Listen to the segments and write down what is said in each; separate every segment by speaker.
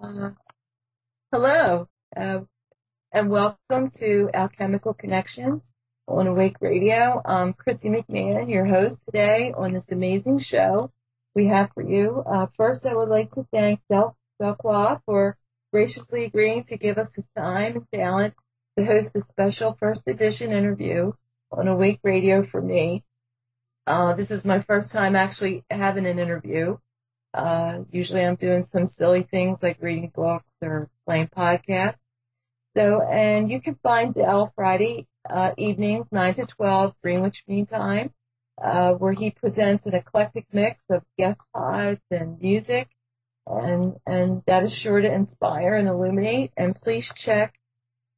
Speaker 1: Uh, hello, uh, and welcome to Alchemical Connections on Awake Radio. I'm Chrissy McMahon, your host today on this amazing show we have for you. Uh, first, I would like to thank Del Delcroix for graciously agreeing to give us his time and talent to host the special first edition interview on Awake Radio for me. Uh, this is my first time actually having an interview. Uh, usually I'm doing some silly things like reading books or playing podcasts. So, and you can find Del Friday uh, evenings, 9 to 12, Greenwich Mean Time, uh, where he presents an eclectic mix of guest pods and music. And, and that is sure to inspire and illuminate. And please check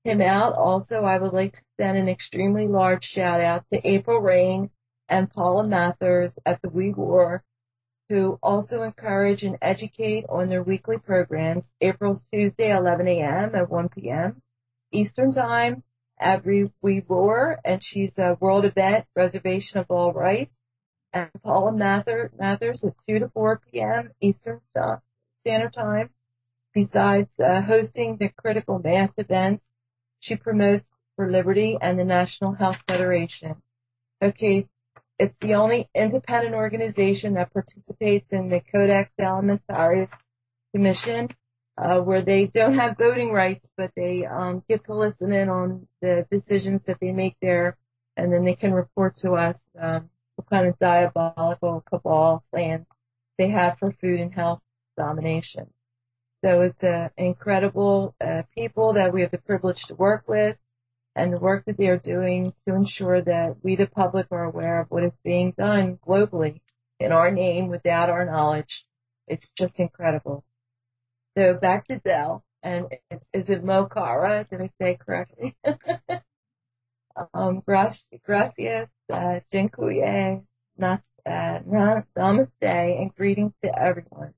Speaker 1: him out. Also, I would like to send an extremely large shout out to April Rain and Paula Mathers at the We War who also encourage and educate on their weekly programs. April's Tuesday, 11 a.m. and 1 p.m. Eastern Time at We and she's a world event reservation of all rights. And Paula Mather, Mathers at 2 to 4 p.m. Eastern Standard Time. Besides uh, hosting the critical mass events, she promotes for Liberty and the National Health Federation. Okay, it's the only independent organization that participates in the Codex Alimentarius Commission, uh, where they don't have voting rights, but they um, get to listen in on the decisions that they make there, and then they can report to us um, what kind of diabolical cabal plans they have for food and health domination. So it's uh, incredible uh, people that we have the privilege to work with and the work that they are doing to ensure that we, the public, are aware of what is being done globally in our name without our knowledge. It's just incredible. So back to Del, and is it Mo Cara? Did I say correctly? um, gracias, uh, nas, uh, namaste, and greetings to everyone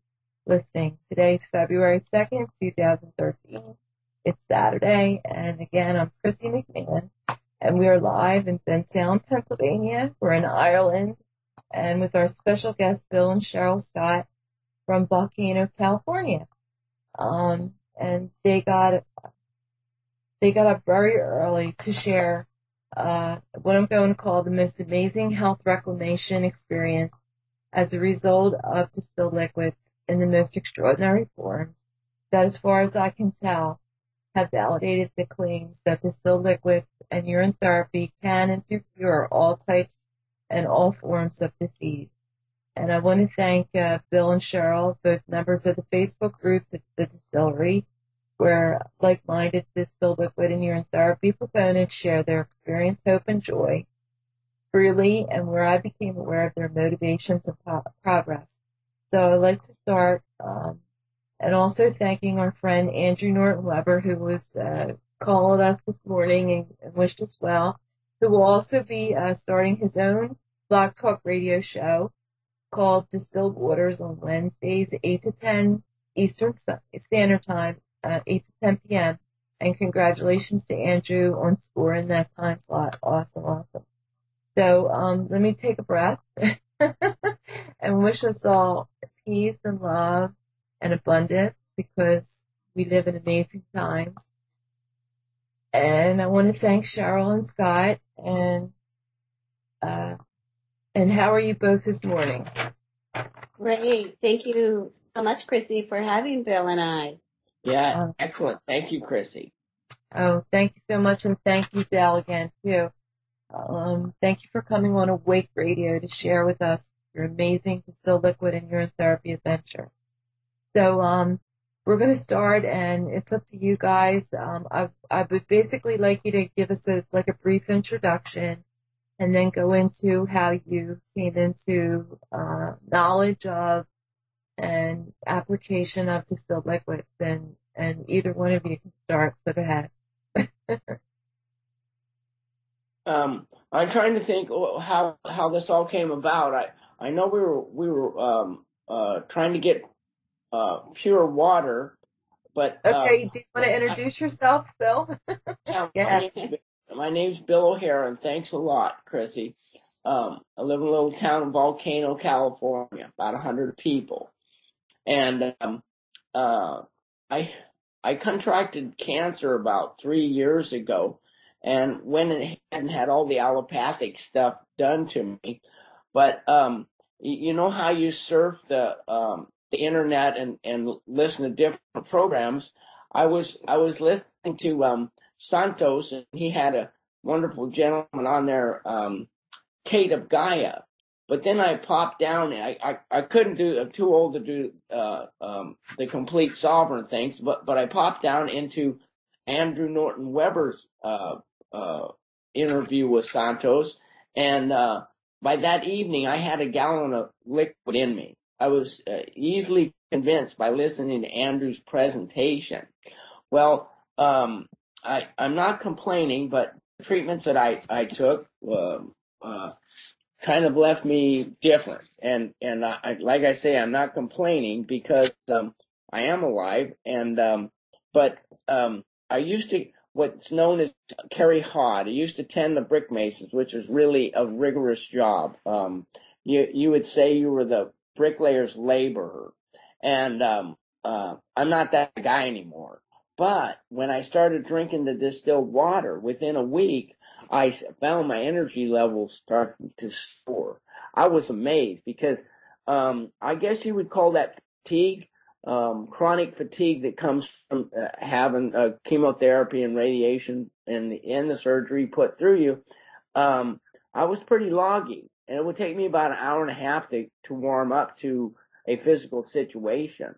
Speaker 1: listening. Today is February 2nd, 2013. It's Saturday, and again, I'm Chrissy McMahon, and we are live in Bensalem, Pennsylvania. We're in Ireland, and with our special guests, Bill and Cheryl Scott from Volcano, California. Um, and they got they got up very early to share uh, what I'm going to call the most amazing health reclamation experience as a result of distilled liquid in the most extraordinary forms that, as far as I can tell, have validated the claims that distilled liquids and urine therapy can and do cure all types and all forms of disease. And I want to thank uh, Bill and Cheryl, both members of the Facebook group, the, the distillery, where like-minded distilled liquid and urine therapy proponents share their experience, hope, and joy freely, and where I became aware of their motivations and pro- progress. So I'd like to start um, and also thanking our friend Andrew Norton Weber, who was uh, called us this morning and, wished us well, who will also be uh, starting his own Blog Talk radio show called Distilled Waters on Wednesdays, 8 to 10 Eastern Standard Time, uh, 8 to 10 p.m. And congratulations to Andrew on scoring that time slot. Awesome, awesome. So um, let me take a breath and wish us all peace and love and abundance because we live in amazing times. And I want to thank Cheryl and Scott and uh, and how are you both this morning?
Speaker 2: Great. Thank you so much, Chrissy, for having Bill and I.
Speaker 3: Yeah, um, excellent. Thank you, Chrissy.
Speaker 1: Oh, thank you so much, and thank you, Del, again too. Um, thank you for coming on Awake Radio to share with us your amazing distilled liquid and urine therapy adventure. So um, we're going to start, and it's up to you guys. Um, I, I would basically like you to give us a like a brief introduction, and then go into how you came into uh, knowledge of and application of distilled liquids. And and either one of you can start. So go ahead.
Speaker 3: um, I'm trying to think how how this all came about. I I know we were we were um, uh, trying to get uh, pure water. But
Speaker 1: okay, uh, do you want to introduce I, yourself, Bill?
Speaker 3: yeah, my, name's, my name's Bill O'Hara, and thanks a lot, Chrissy. Um, I live in a little town in Volcano, California, about a hundred people, and um, uh, I I contracted cancer about three years ago, and went and had, had all the allopathic stuff done to me. But um, you know how you surf the um, the internet and and listen to different programs. I was I was listening to um, Santos, and he had a wonderful gentleman on there, um, Kate of Gaia, but then I popped down. I, I, I couldn't do. I'm too old to do uh, um, the complete sovereign things. But but I popped down into Andrew Norton Weber's uh, uh, interview with Santos, and uh, by that evening I had a gallon of liquid in me. I was uh, easily convinced by listening to Andrew's presentation. Well, um, I, I'm not complaining, but treatments that I I took. Um, uh, kind of left me different. And and I, like I say, I'm not complaining because um, I am alive. And um, but um, I used to what's known as carry hod. I used to tend the brick masons, which is really a rigorous job. Um, you you would say you were the bricklayer's laborer, and um, uh, I'm not that guy anymore. But when I started drinking the distilled water, within a week, I found my energy levels starting to soar. I was amazed because um, I guess you would call that fatigue, um, chronic fatigue that comes from uh, having uh, chemotherapy and radiation and the, and the surgery put through you. Um, I was pretty loggy, and it would take me about an hour and a half to to warm up to a physical situation.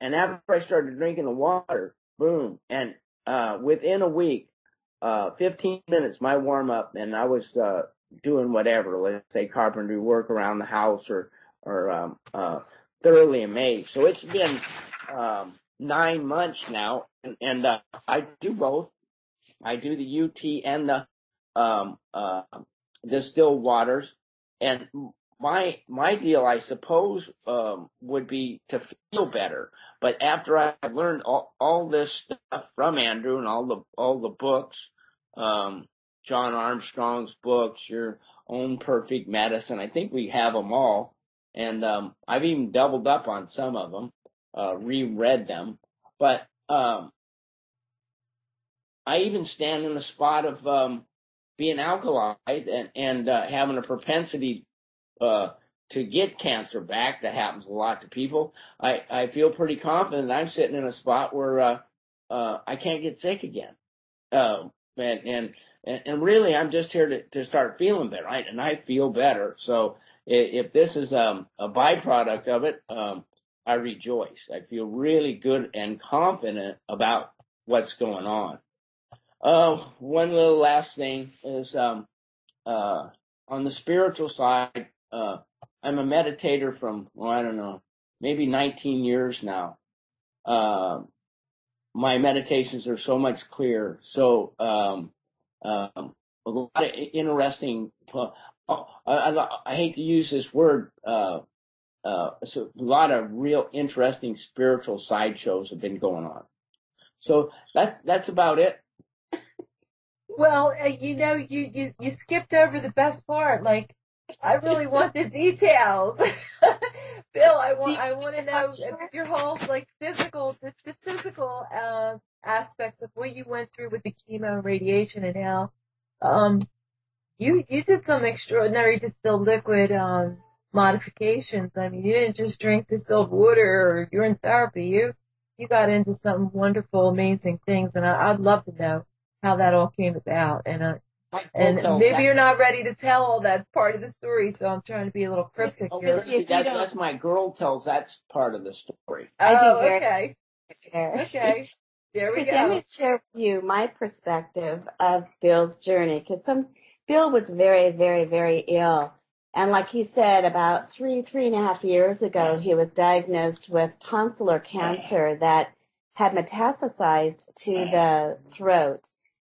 Speaker 3: And after I started drinking the water, boom, and uh, within a week, uh, 15 minutes, my warm up, and I was, uh, doing whatever, let's say carpentry work around the house or, or, um, uh, thoroughly amazed. So it's been, um, nine months now, and, and uh, I do both. I do the UT and the, um, uh, distilled waters, and my my deal, I suppose, um, would be to feel better. But after I learned all, all this stuff from Andrew and all the all the books, um, John Armstrong's books, your own perfect medicine. I think we have them all. And, um, I've even doubled up on some of them, uh, reread them, but, um, I even stand in the spot of, um, being alkalized and, and, uh, having a propensity, uh, to get cancer back. That happens a lot to people. I, I feel pretty confident I'm sitting in a spot where, uh, uh, I can't get sick again. Uh, and and and really I'm just here to to start feeling better, right? And I feel better. So if this is um, a byproduct of it, um, I rejoice. I feel really good and confident about what's going on. Uh, one little last thing is um, uh, on the spiritual side. Uh, I'm a meditator from well, I don't know, maybe 19 years now. Uh, my meditations are so much clearer. So um, um, a lot of interesting. Uh, I, I, I, hate to use this word. Uh, uh, so a lot of real interesting spiritual sideshows have been going on. So that that's about it.
Speaker 4: Well, uh, you know, you, you you skipped over the best part. Like, I really want the details. Bill, I want I want to know your whole like physical the, the physical uh, aspects of what you went through with the chemo and radiation and how um you you did some extraordinary distilled liquid um modifications. I mean, you didn't just drink distilled water or urine therapy. You you got into some wonderful, amazing things, and I, I'd love to know how that all came about. And uh, and maybe you're not ready to tell all that part of the story, so I'm trying to be a little cryptic
Speaker 3: oh,
Speaker 4: here.
Speaker 3: See, that's, that's my girl tells that's part of the story.
Speaker 4: Oh, okay. Okay. There we go.
Speaker 2: Let me share with you my perspective of Bill's journey, because some Bill was very, very, very ill. And like he said, about three, three and a half years ago, he was diagnosed with tonsillar cancer that had metastasized to the throat.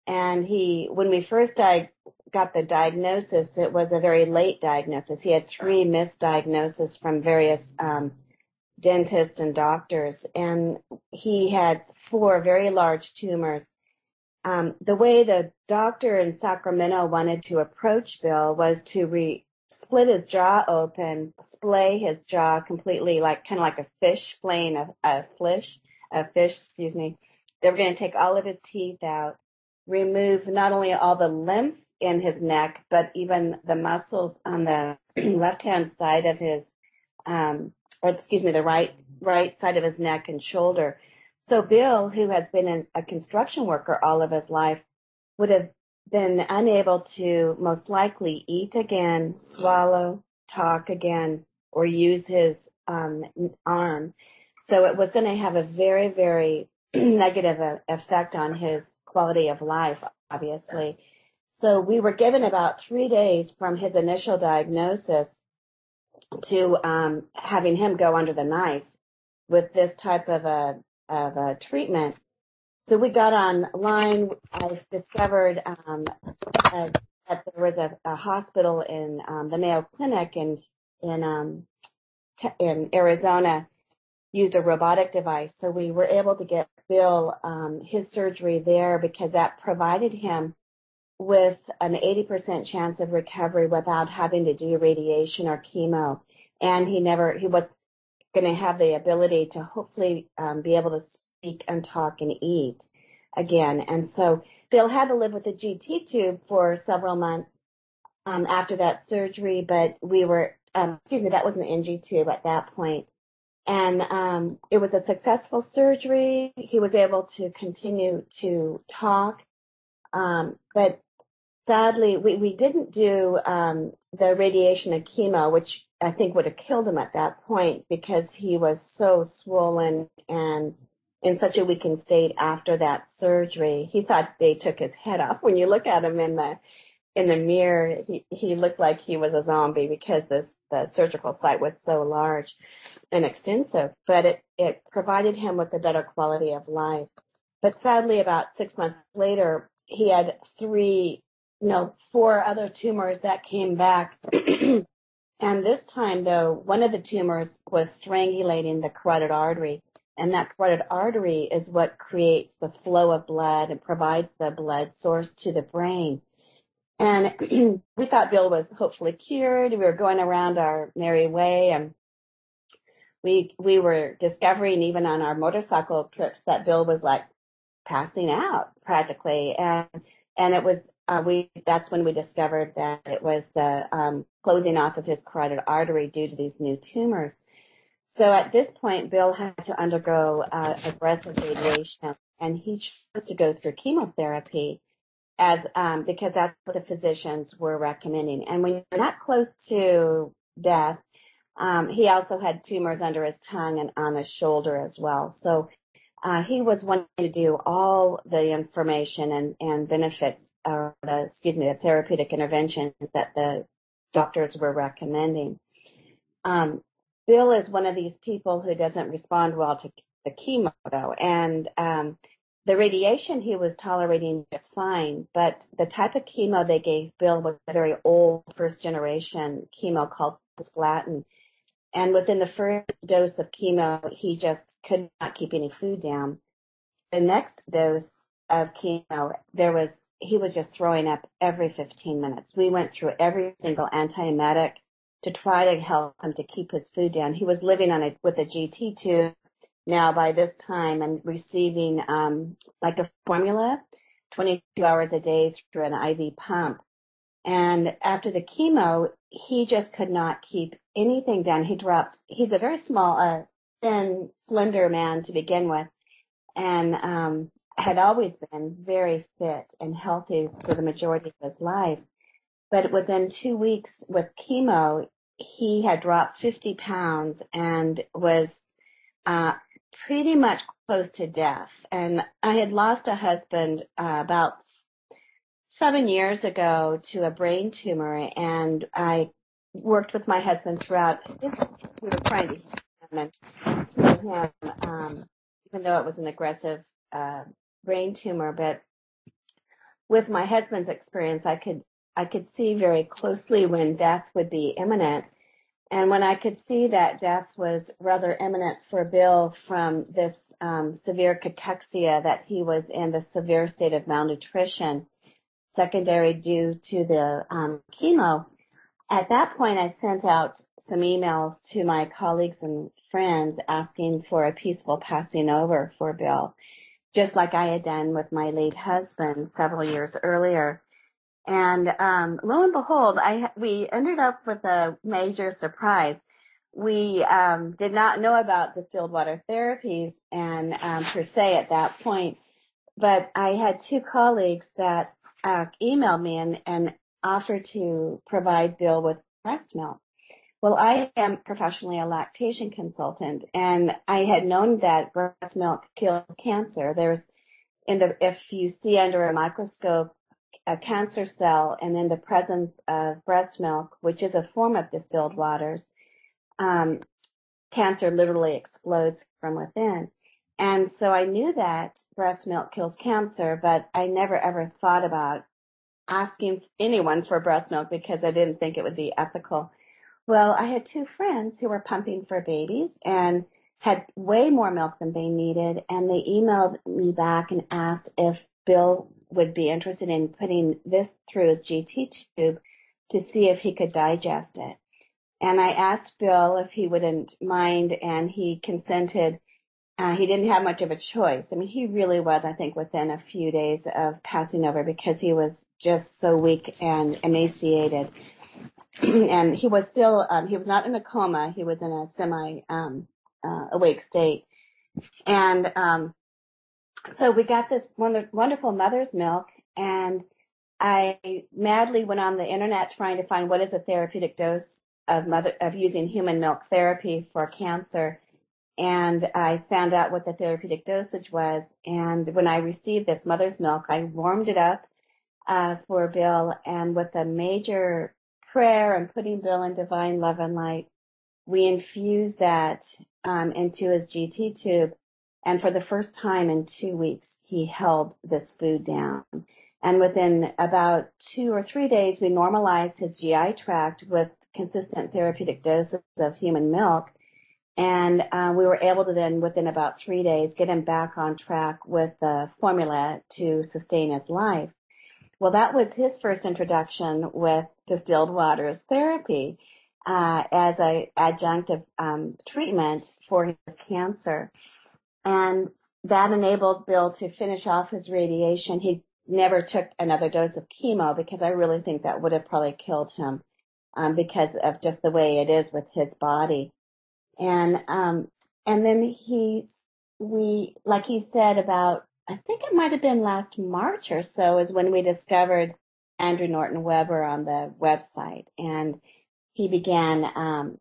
Speaker 2: And he, when we first di- got the diagnosis, it was a very late diagnosis. He had three misdiagnoses from various um, dentists and doctors, and he had four very large tumors. Um, the way the doctor in Sacramento wanted to approach Bill was to re, split his jaw open, splay his jaw completely, like kind of like a fish flaying a, a fish, a fish, excuse me. They were going to take all of his teeth out, remove not only all the lymph in his neck, but even the muscles on the left hand side of his, um, or excuse me, the right right side of his neck and shoulder. So Bill, who has been an, a construction worker all of his life, would have been unable to most likely eat again, swallow, talk again, or use his um, arm. So it was going to have a very, very negative uh, effect on his quality of life, obviously. So we were given about three days from his initial diagnosis to um, having him go under the knife with this type of a of a treatment. So we got online. I discovered um, that there was a, a hospital in um, the Mayo Clinic in in um, in Arizona used a robotic device. So we were able to get Bill um, his surgery there because that provided him with an 80% chance of recovery without having to do radiation or chemo. And he never, he was going to have the ability to hopefully um, be able to speak and talk and eat again. And so Bill had to live with a GT tube for several months um, after that surgery, but we were, um, excuse me, that was an NG tube at that point. And um, it was a successful surgery. He was able to continue to talk. Um, but sadly, we, we didn't do um, the radiation and chemo, which I think would have killed him at that point because he was so swollen and in such a weakened state after that surgery. He thought they took his head off. When you look at him in the in the mirror, he he looked like he was a zombie because this the surgical site was so large and extensive. But it it provided him with a better quality of life. But sadly, about six months later, he had three you know, four other tumors that came back. and this time, though, one of the tumors was strangulating the carotid artery. And that carotid artery is what creates the flow of blood and provides the blood source to the brain. And we thought Bill was hopefully cured. We were going around our merry way and we, we were discovering even on our motorcycle trips that Bill was like passing out practically. And, and it was uh, we that's when we discovered that it was the um, closing off of his carotid artery due to these new tumors. So at this point, Bill had to undergo uh, aggressive radiation, and he chose to go through chemotherapy as um, because that's what the physicians were recommending. And when you're not close to death, um, he also had tumors under his tongue and on his shoulder as well. So uh, he was wanting to do all the information and, and benefits or the, excuse me, the therapeutic interventions that the doctors were recommending. Um, Bill is one of these people who doesn't respond well to the chemo though, and um, the radiation he was tolerating just fine, but the type of chemo they gave Bill was a very old first generation chemo called cisplatin. And within the first dose of chemo, he just could not keep any food down. The next dose of chemo, there was he was just throwing up every 15 minutes. We went through every single antiemetic to try to help him to keep his food down. He was living on a with a GT tube now by this time and receiving um like a formula 22 hours a day through an IV pump. And after the chemo, he just could not keep anything down. He dropped. He's a very small, uh, thin, slender man to begin with, and um, had always been very fit and healthy for the majority of his life. But within two weeks with chemo, he had dropped 50 pounds and was uh, pretty much close to death. And I had lost a husband uh, about seven years ago to a brain tumor, and I worked with my husband throughout. We were trying to heal him, um, even though it was an aggressive uh, brain tumor, but with my husband's experience, I could I could see very closely when death would be imminent. And when I could see that death was rather imminent for Bill from this um, severe cachexia, that he was in the severe state of malnutrition, secondary due to the um, chemo, at that point, I sent out some emails to my colleagues and friends asking for a peaceful passing over for Bill, just like I had done with my late husband several years earlier. And um, lo and behold, I we ended up with a major surprise. We um, did not know about distilled water therapies and um, per se at that point, but I had two colleagues that uh, emailed me and, and offered to provide Bill with breast milk. Well, I am professionally a lactation consultant and I had known that breast milk kills cancer. There's in the, if you see under a microscope a cancer cell and in the presence of breast milk, which is a form of distilled waters, um, cancer literally explodes from within. And so I knew that breast milk kills cancer, but I never ever thought about asking anyone for breast milk because I didn't think it would be ethical. Well, I had two friends who were pumping for babies and had way more milk than they needed, and they emailed me back and asked if Bill would be interested in putting this through his GT tube to see if he could digest it. And I asked Bill if he wouldn't mind, and he consented. Uh, he didn't have much of a choice. I mean, he really was, I think, within a few days of passing over because he was just so weak and emaciated. and he was still, um, he was not in a coma. He was in a semi, um, uh, awake state. And, um, so we got this wonderful mother's milk and I madly went on the internet trying to find what is a therapeutic dose of mother, of using human milk therapy for cancer. And I found out what the therapeutic dosage was. And when I received this mother's milk, I warmed it up uh, for Bill, and with a major prayer and putting Bill in divine love and light, we infused that um, into his GT tube. And for the first time in two weeks, he held this food down. And within about two or three days, we normalized his GI tract with consistent therapeutic doses of human milk. And uh, we were able to then, within about three days, get him back on track with the formula to sustain his life. Well, that was his first introduction with distilled waters therapy uh, as a adjunctive um, treatment for his cancer, and that enabled Bill to finish off his radiation. He never took another dose of chemo because I really think that would have probably killed him um, because of just the way it is with his body. And um, and then he we like he said about I think it might have been last March or so is when we discovered Andrew Norton Weber on the website, and he began um,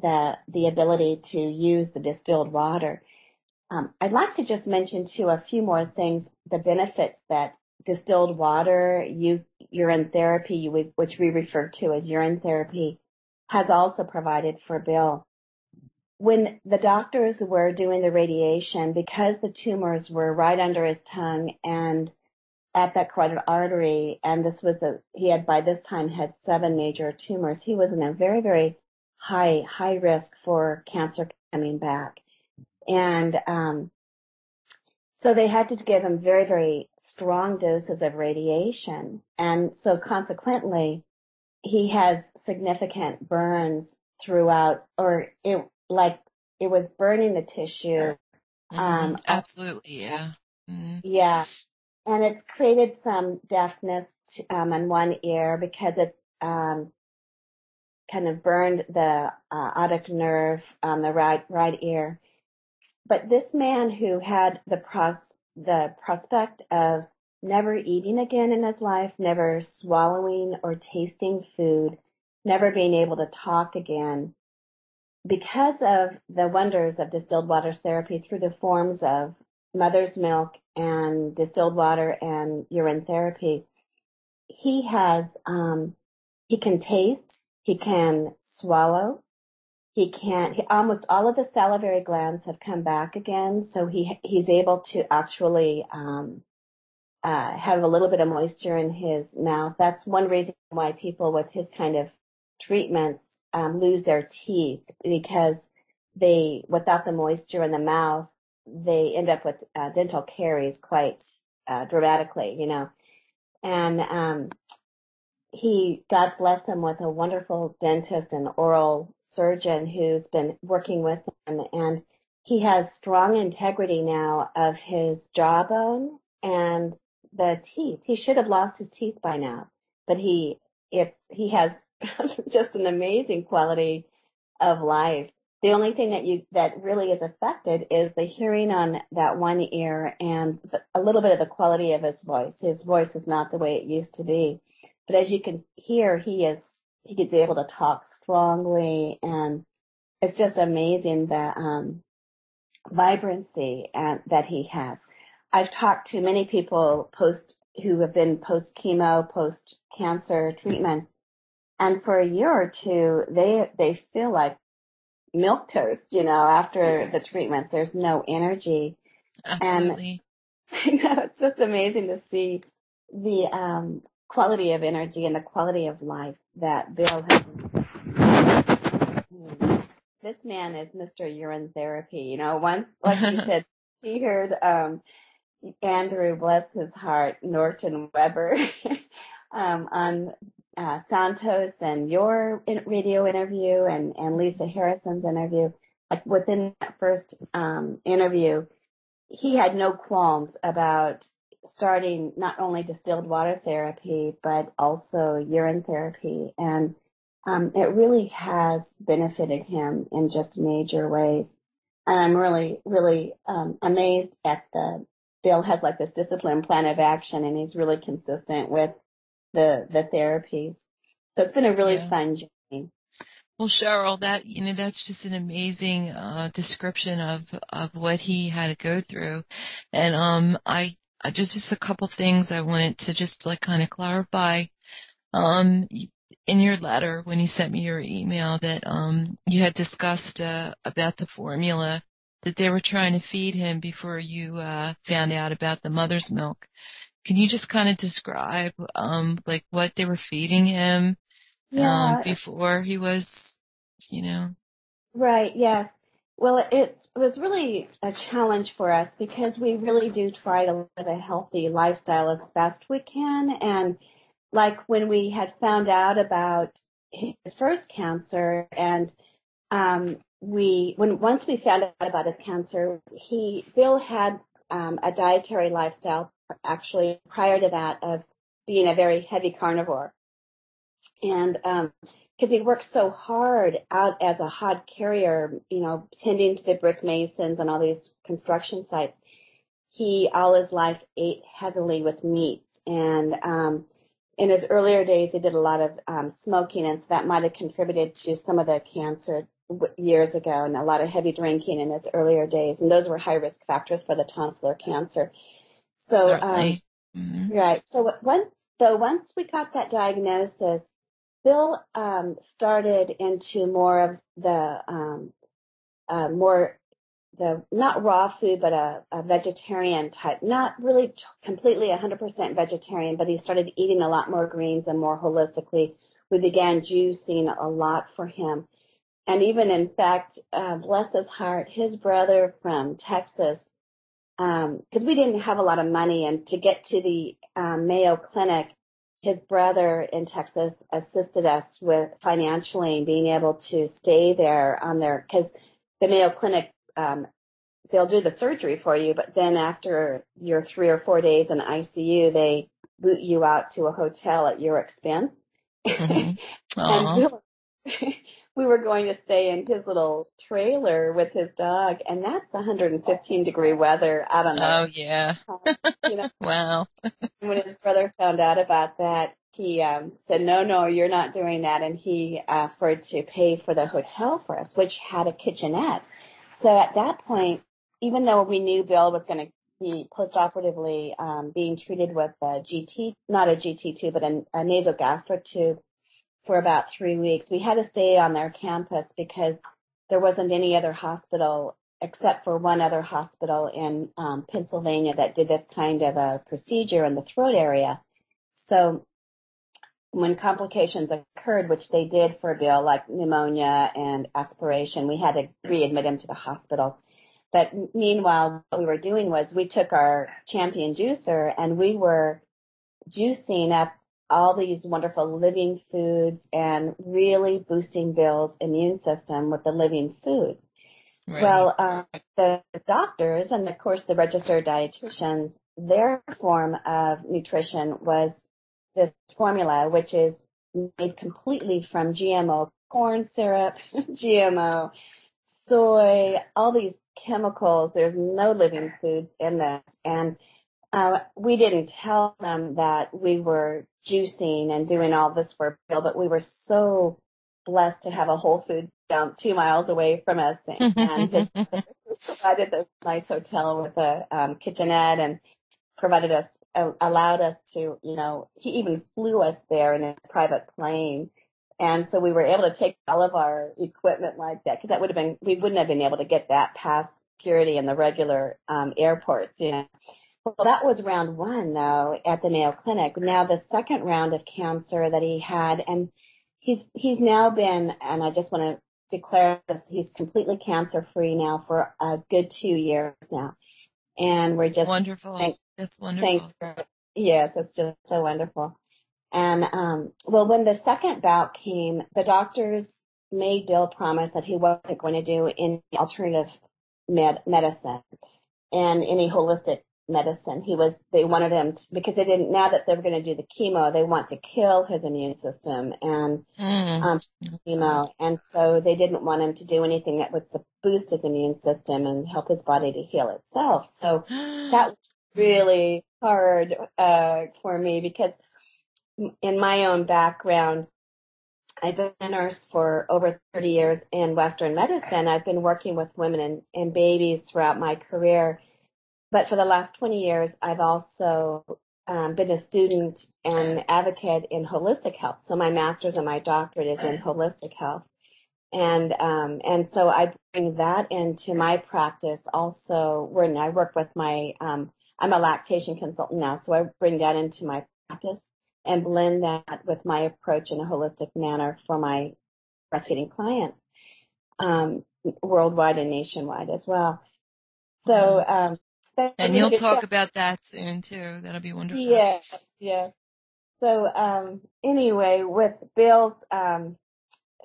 Speaker 2: the the ability to use the distilled water. Um, I'd like to just mention too a few more things, the benefits that distilled water, you, urine therapy, which we refer to as urine therapy, has also provided for Bill when the doctors were doing the radiation, because the tumors were right under his tongue and at that carotid artery, and this was a, he had by this time had seven major tumors, he was in a very, very high, high risk for cancer coming back. And, um, so they had to give him very, very strong doses of radiation. And so consequently, he has significant burns throughout, or it, like it was burning the tissue.
Speaker 1: Mm-hmm. Um, Absolutely, yeah. Mm-hmm.
Speaker 2: Yeah, and it's created some deafness um, on one ear because it um, kind of burned the uh, otic nerve on the right right ear. But this man who had the pros the prospect of never eating again in his life, never swallowing or tasting food, never being able to talk again, because of the wonders of distilled water therapy through the forms of mother's milk and distilled water and urine therapy, he has, um, he can taste, he can swallow, he can, he, almost all of the salivary glands have come back again, so he, he's able to actually, um, uh, have a little bit of moisture in his mouth. That's one reason why people with his kind of treatments um, lose their teeth because they, without the moisture in the mouth, they end up with uh, dental caries quite uh, dramatically, you know. And um, he, God bless him with a wonderful dentist and oral surgeon who's been working with him and he has strong integrity now of his jawbone and the teeth. He should have lost his teeth by now, but he, it's, he has just an amazing quality of life. The only thing that you, that really is affected is the hearing on that one ear and a little bit of the quality of his voice. His voice is not the way it used to be. But as you can hear, he is, he gets able to talk strongly and it's just amazing the, um, vibrancy and, that he has. I've talked to many people post who have been post chemo, post cancer treatment, and for a year or two, they they feel like milk toast, you know, after the treatment. There's no energy,
Speaker 1: Absolutely.
Speaker 2: and I know it's just amazing to see the um, quality of energy and the quality of life that Bill has. This man is Mr. Urine Therapy. You know, once, like you said, he heard um, Andrew, bless his heart, Norton Weber um, on uh, Santos and your radio interview and, and Lisa Harrison's interview. Like within that first um, interview, he had no qualms about starting not only distilled water therapy but also urine therapy, and um, it really has benefited him in just major ways. And I'm really, really um, amazed at the Bill has like this discipline plan of action and he's really consistent with the the therapies. So it's been a really yeah. fun journey.
Speaker 1: Well, Cheryl, that you know that's just an amazing uh, description of of what he had to go through, and um, I, I just just a couple things I wanted to just like kind of clarify. Um, in your letter when you sent me your email that um you had discussed uh, about the formula that they were trying to feed him before you uh, found out about the mother's milk. Can you just kind of describe um, like what they were feeding him um, yeah. um, before he was, you know?
Speaker 2: Right. Yes. Well, it was really a challenge for us because we really do try to live a healthy lifestyle as best we can. And like when we had found out about his first cancer and um, we when once we found out about his cancer, he Bill had um, a dietary lifestyle actually prior to that of being a very heavy carnivore, and um, because he worked so hard out as a hod carrier, you know, tending to the brick masons and all these construction sites, he all his life ate heavily with meats. And um, in his earlier days, he did a lot of um, smoking, and so that might have contributed to some of the cancer years ago and a lot of heavy drinking in his earlier days, and those were high risk factors for the tonsillar cancer.
Speaker 1: So, um, mm-hmm.
Speaker 2: right. So once, so once we got that diagnosis, Bill um, started into more of the um, uh, more the not raw food, but a, a vegetarian type. Not really t- completely 100% vegetarian, but he started eating a lot more greens and more holistically. We began juicing a lot for him and even in fact, uh, bless his heart, his brother from Texas, because um, we didn't have a lot of money, and to get to the um, Mayo Clinic, his brother in Texas assisted us with financially being able to stay there on their because the Mayo Clinic um, they'll do the surgery for you, but then after your three or four days in ICU, they boot you out to a hotel at your expense. Mm-hmm. and Bill, we were going to stay in his little trailer with his dog, and that's 115 degree weather out on the.
Speaker 1: Oh yeah. you know? wow.
Speaker 2: when his brother found out about that, he um, said, "No, no, you're not doing that," and he offered to pay for the hotel for us, which had a kitchenette. So at that point, even though we knew Bill was going to be postoperatively um, being treated with a GT, not a GT tube, but a, a nasogastric tube for about three weeks. We had to stay on their campus because there wasn't any other hospital except for one other hospital in um, Pennsylvania that did this kind of a procedure in the throat area. So when complications occurred, which they did for Bill, like pneumonia and aspiration, we had to readmit him to the hospital. But meanwhile, what we were doing was we took our champion juicer and we were juicing up all these wonderful living foods and really boosting Bill's immune system with the living food. Right. Well, uh, the doctors and of course the registered dietitians, their form of nutrition was this formula, which is made completely from GMO corn syrup, GMO soy, all these chemicals. There's no living foods in this. And uh, we didn't tell them that we were juicing and doing all this for Bill, but we were so blessed to have a Whole Foods down two miles away from us, and his, provided this nice hotel with a um, kitchenette and provided us allowed us to, you know, he even flew us there in his private plane. And so we were able to take all of our equipment like that because that would have been, we wouldn't have been able to get that past security in the regular um, airports, you know. Well, that was round one though at the Mayo Clinic. Now the second round of cancer that he had, and he's he's now been, and I just want to declare this, he's completely cancer free now for a good two years now, and we're just
Speaker 1: wonderful. Thank, That's wonderful.
Speaker 2: Thanks. For, yes, it's just so wonderful. And um, well, when the second bout came, the doctors made Bill promise that he wasn't going to do any alternative med- medicine and any holistic medicine. He was, they wanted him to, because they didn't, now that they were going to do the chemo, they want to kill his immune system and, mm. um, chemo. And so they didn't want him to do anything that would boost his immune system and help his body to heal itself. So that was really hard, uh, for me because in my own background, I've been a nurse for over 30 years in Western medicine. I've been working with women and, and babies throughout my career but for the last 20 years, I've also um, been a student and advocate in holistic health. So my master's and my doctorate is in holistic health. And, um, and so I bring that into my practice also when I work with my, um, I'm a lactation consultant now, so I bring that into my practice and blend that with my approach in a holistic manner for my breastfeeding clients, um, worldwide and nationwide as well. So, mm-hmm. um,
Speaker 1: and you'll talk about that soon too. That'll be wonderful.
Speaker 2: Yeah, yeah. So um, anyway, with Bill's um,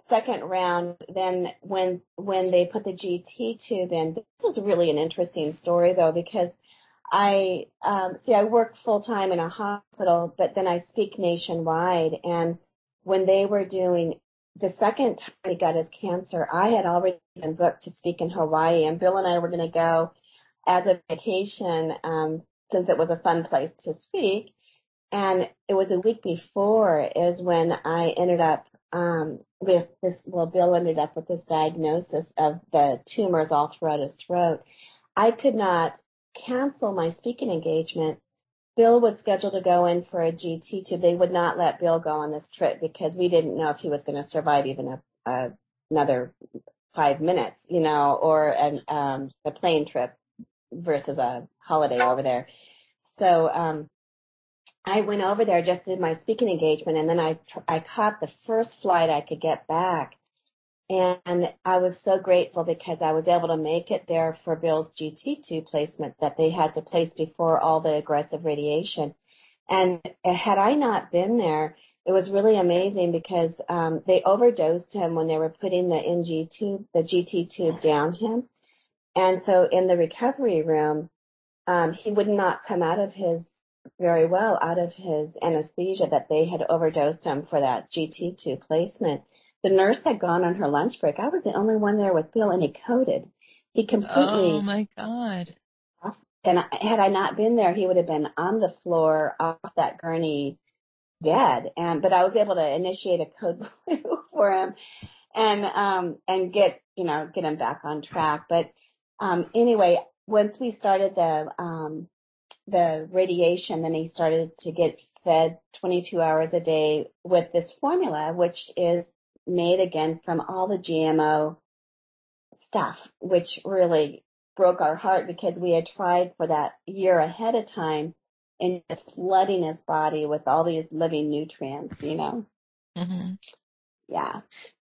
Speaker 2: second round, then when when they put the GT tube in, this was really an interesting story though because I um, see I work full time in a hospital, but then I speak nationwide. And when they were doing the second time he got his cancer, I had already been booked to speak in Hawaii, and Bill and I were going to go as a vacation um, since it was a fun place to speak. And it was a week before is when I ended up um, with this. Well, Bill ended up with this diagnosis of the tumors all throughout his throat. I could not cancel my speaking engagement. Bill was scheduled to go in for a GT tube. They would not let Bill go on this trip because we didn't know if he was going to survive even a, a, another five minutes, you know, or an um, a plane trip versus a holiday over there. So um, I went over there, just did my speaking engagement, and then I I caught the first flight I could get back, and I was so grateful because I was able to make it there for Bill's GT tube placement that they had to place before all the aggressive radiation. And had I not been there, it was really amazing because um, they overdosed him when they were putting the NG tube, the GT tube down him. And so in the recovery room, um, he would not come out of his very well out of his anesthesia that they had overdosed him for that GT tube placement. The nurse had gone on her lunch break. I was the only one there with Bill and he coded. He completely.
Speaker 1: Oh my God.
Speaker 2: And had I not been there, he would have been on the floor off that gurney dead. And, but I was able to initiate a code blue for him and, um, and get, you know, get him back on track. But um, anyway, once we started the um, the radiation, then he started to get fed 22 hours a day with this formula, which is made again from all the GMO stuff, which really broke our heart because we had tried for that year ahead of time and just flooding his body with all these living nutrients, you know.
Speaker 1: Mm-hmm.
Speaker 2: Yeah.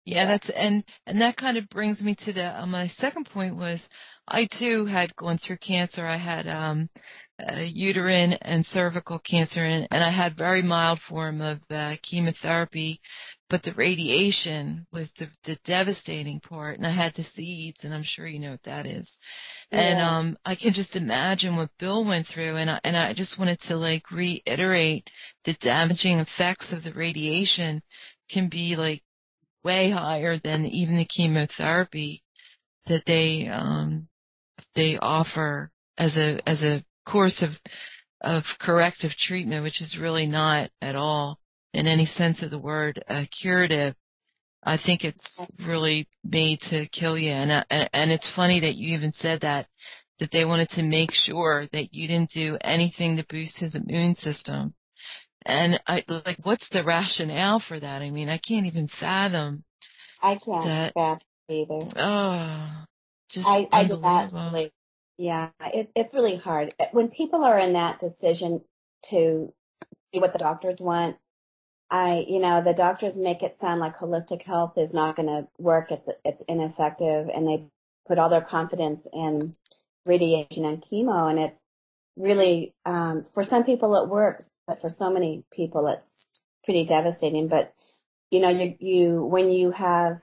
Speaker 1: Yeah, that's and and that kind of brings me to the uh, my second point was I too had gone through cancer. I had um uh, uterine and cervical cancer, and, and I had very mild form of uh, chemotherapy, but the radiation was the, the devastating part, and I had the seeds, and I'm sure you know what that is. Yeah. And um, I can just imagine what Bill went through, and I, and I just wanted to like reiterate the damaging effects of the radiation can be like way higher than even the chemotherapy that they um they offer as a as a course of of corrective treatment, which is really not at all in any sense of the word uh, curative. I think it's really made to kill you, and uh, and it's funny that you even said that that they wanted to make sure that you didn't do anything to boost his immune system. And I like, what's the rationale for that? I mean, I can't even fathom.
Speaker 2: I can't that, fathom either.
Speaker 1: Oh, just
Speaker 2: I, I did that really yeah, it, it's really hard. When people are in that decision to see what the doctors want, I, you know, the doctors make it sound like holistic health is not going to work. It's, it's ineffective and they put all their confidence in radiation and chemo and it's really, um, for some people it works, but for so many people it's pretty devastating. But, you know, you, you, when you have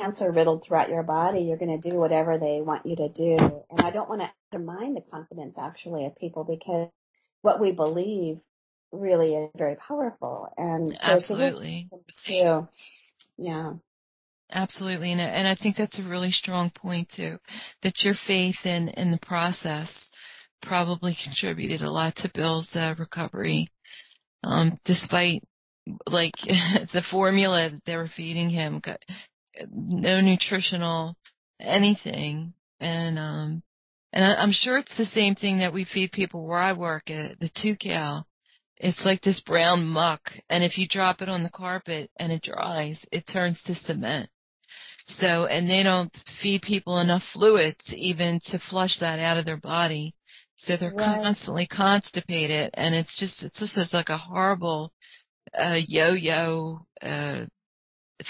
Speaker 2: cancer riddled throughout your body, you're going to do whatever they want you to do. And I don't want to undermine the confidence actually of people because what we believe really is very powerful. And
Speaker 1: absolutely
Speaker 2: too. Yeah.
Speaker 1: Absolutely, and and I think that's a really strong point too. That your faith in in the process probably contributed a lot to Bill's uh, recovery, um, despite like the formula that they were feeding him got no nutritional anything, and um, and I, I'm sure it's the same thing that we feed people where I work at the two cal. It's like this brown muck, and if you drop it on the carpet and it dries, it turns to cement. So, and they don't feed people enough fluids even to flush that out of their body. So they're right. constantly constipated, and it's just it's just like a horrible uh, yo-yo uh,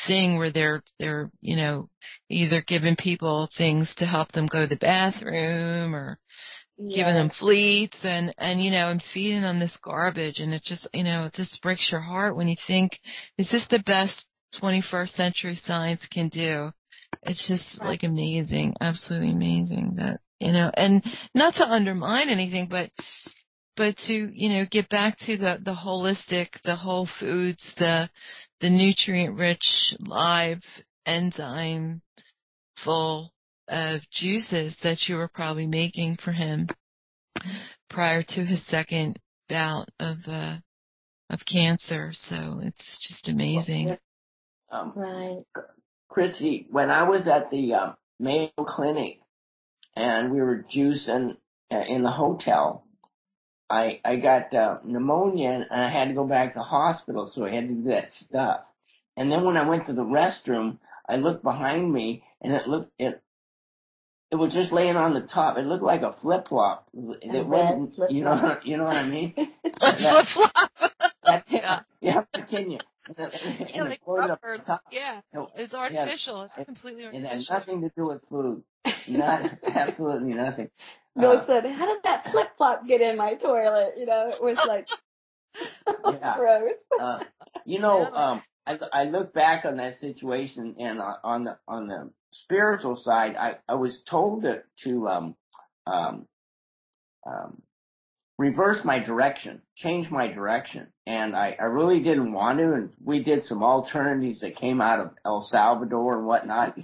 Speaker 1: thing where they're they're you know either giving people things to help them go to the bathroom or yes. giving them fleets and and you know and feeding them this garbage and it just you know it just breaks your heart when you think is this the best 21st century science can do it's just right. like amazing absolutely amazing that you know and not to undermine anything but but to you know get back to the the holistic the whole foods the the nutrient rich live enzyme full of juices that you were probably making for him prior to his second bout of uh of cancer. So it's just amazing.
Speaker 3: Um,
Speaker 2: right.
Speaker 3: Chrissy when i was at the um, mayo clinic and we were juicing uh, in the hotel I I got uh, pneumonia and I had to go back to the hospital, so I had to do that stuff. And then when I went to the restroom, I looked behind me and it looked it it was just laying on the top. It looked like a flip flop. It wasn't, you know, you know what I mean?
Speaker 1: flip flop.
Speaker 3: yeah, yeah, continue.
Speaker 1: yeah, like rubber. Yeah, it's artificial. Yeah, it's completely artificial.
Speaker 3: It has nothing to do with food. Not absolutely nothing.
Speaker 2: Bill uh, said, "How did that flip flop get in my toilet?" You know, it was like yeah. gross.
Speaker 3: uh, you know, um, I, I look back on that situation, and uh, on the on the spiritual side, I I was told to to um um um reverse my direction, change my direction, and I I really didn't want to, and we did some alternatives that came out of El Salvador and whatnot.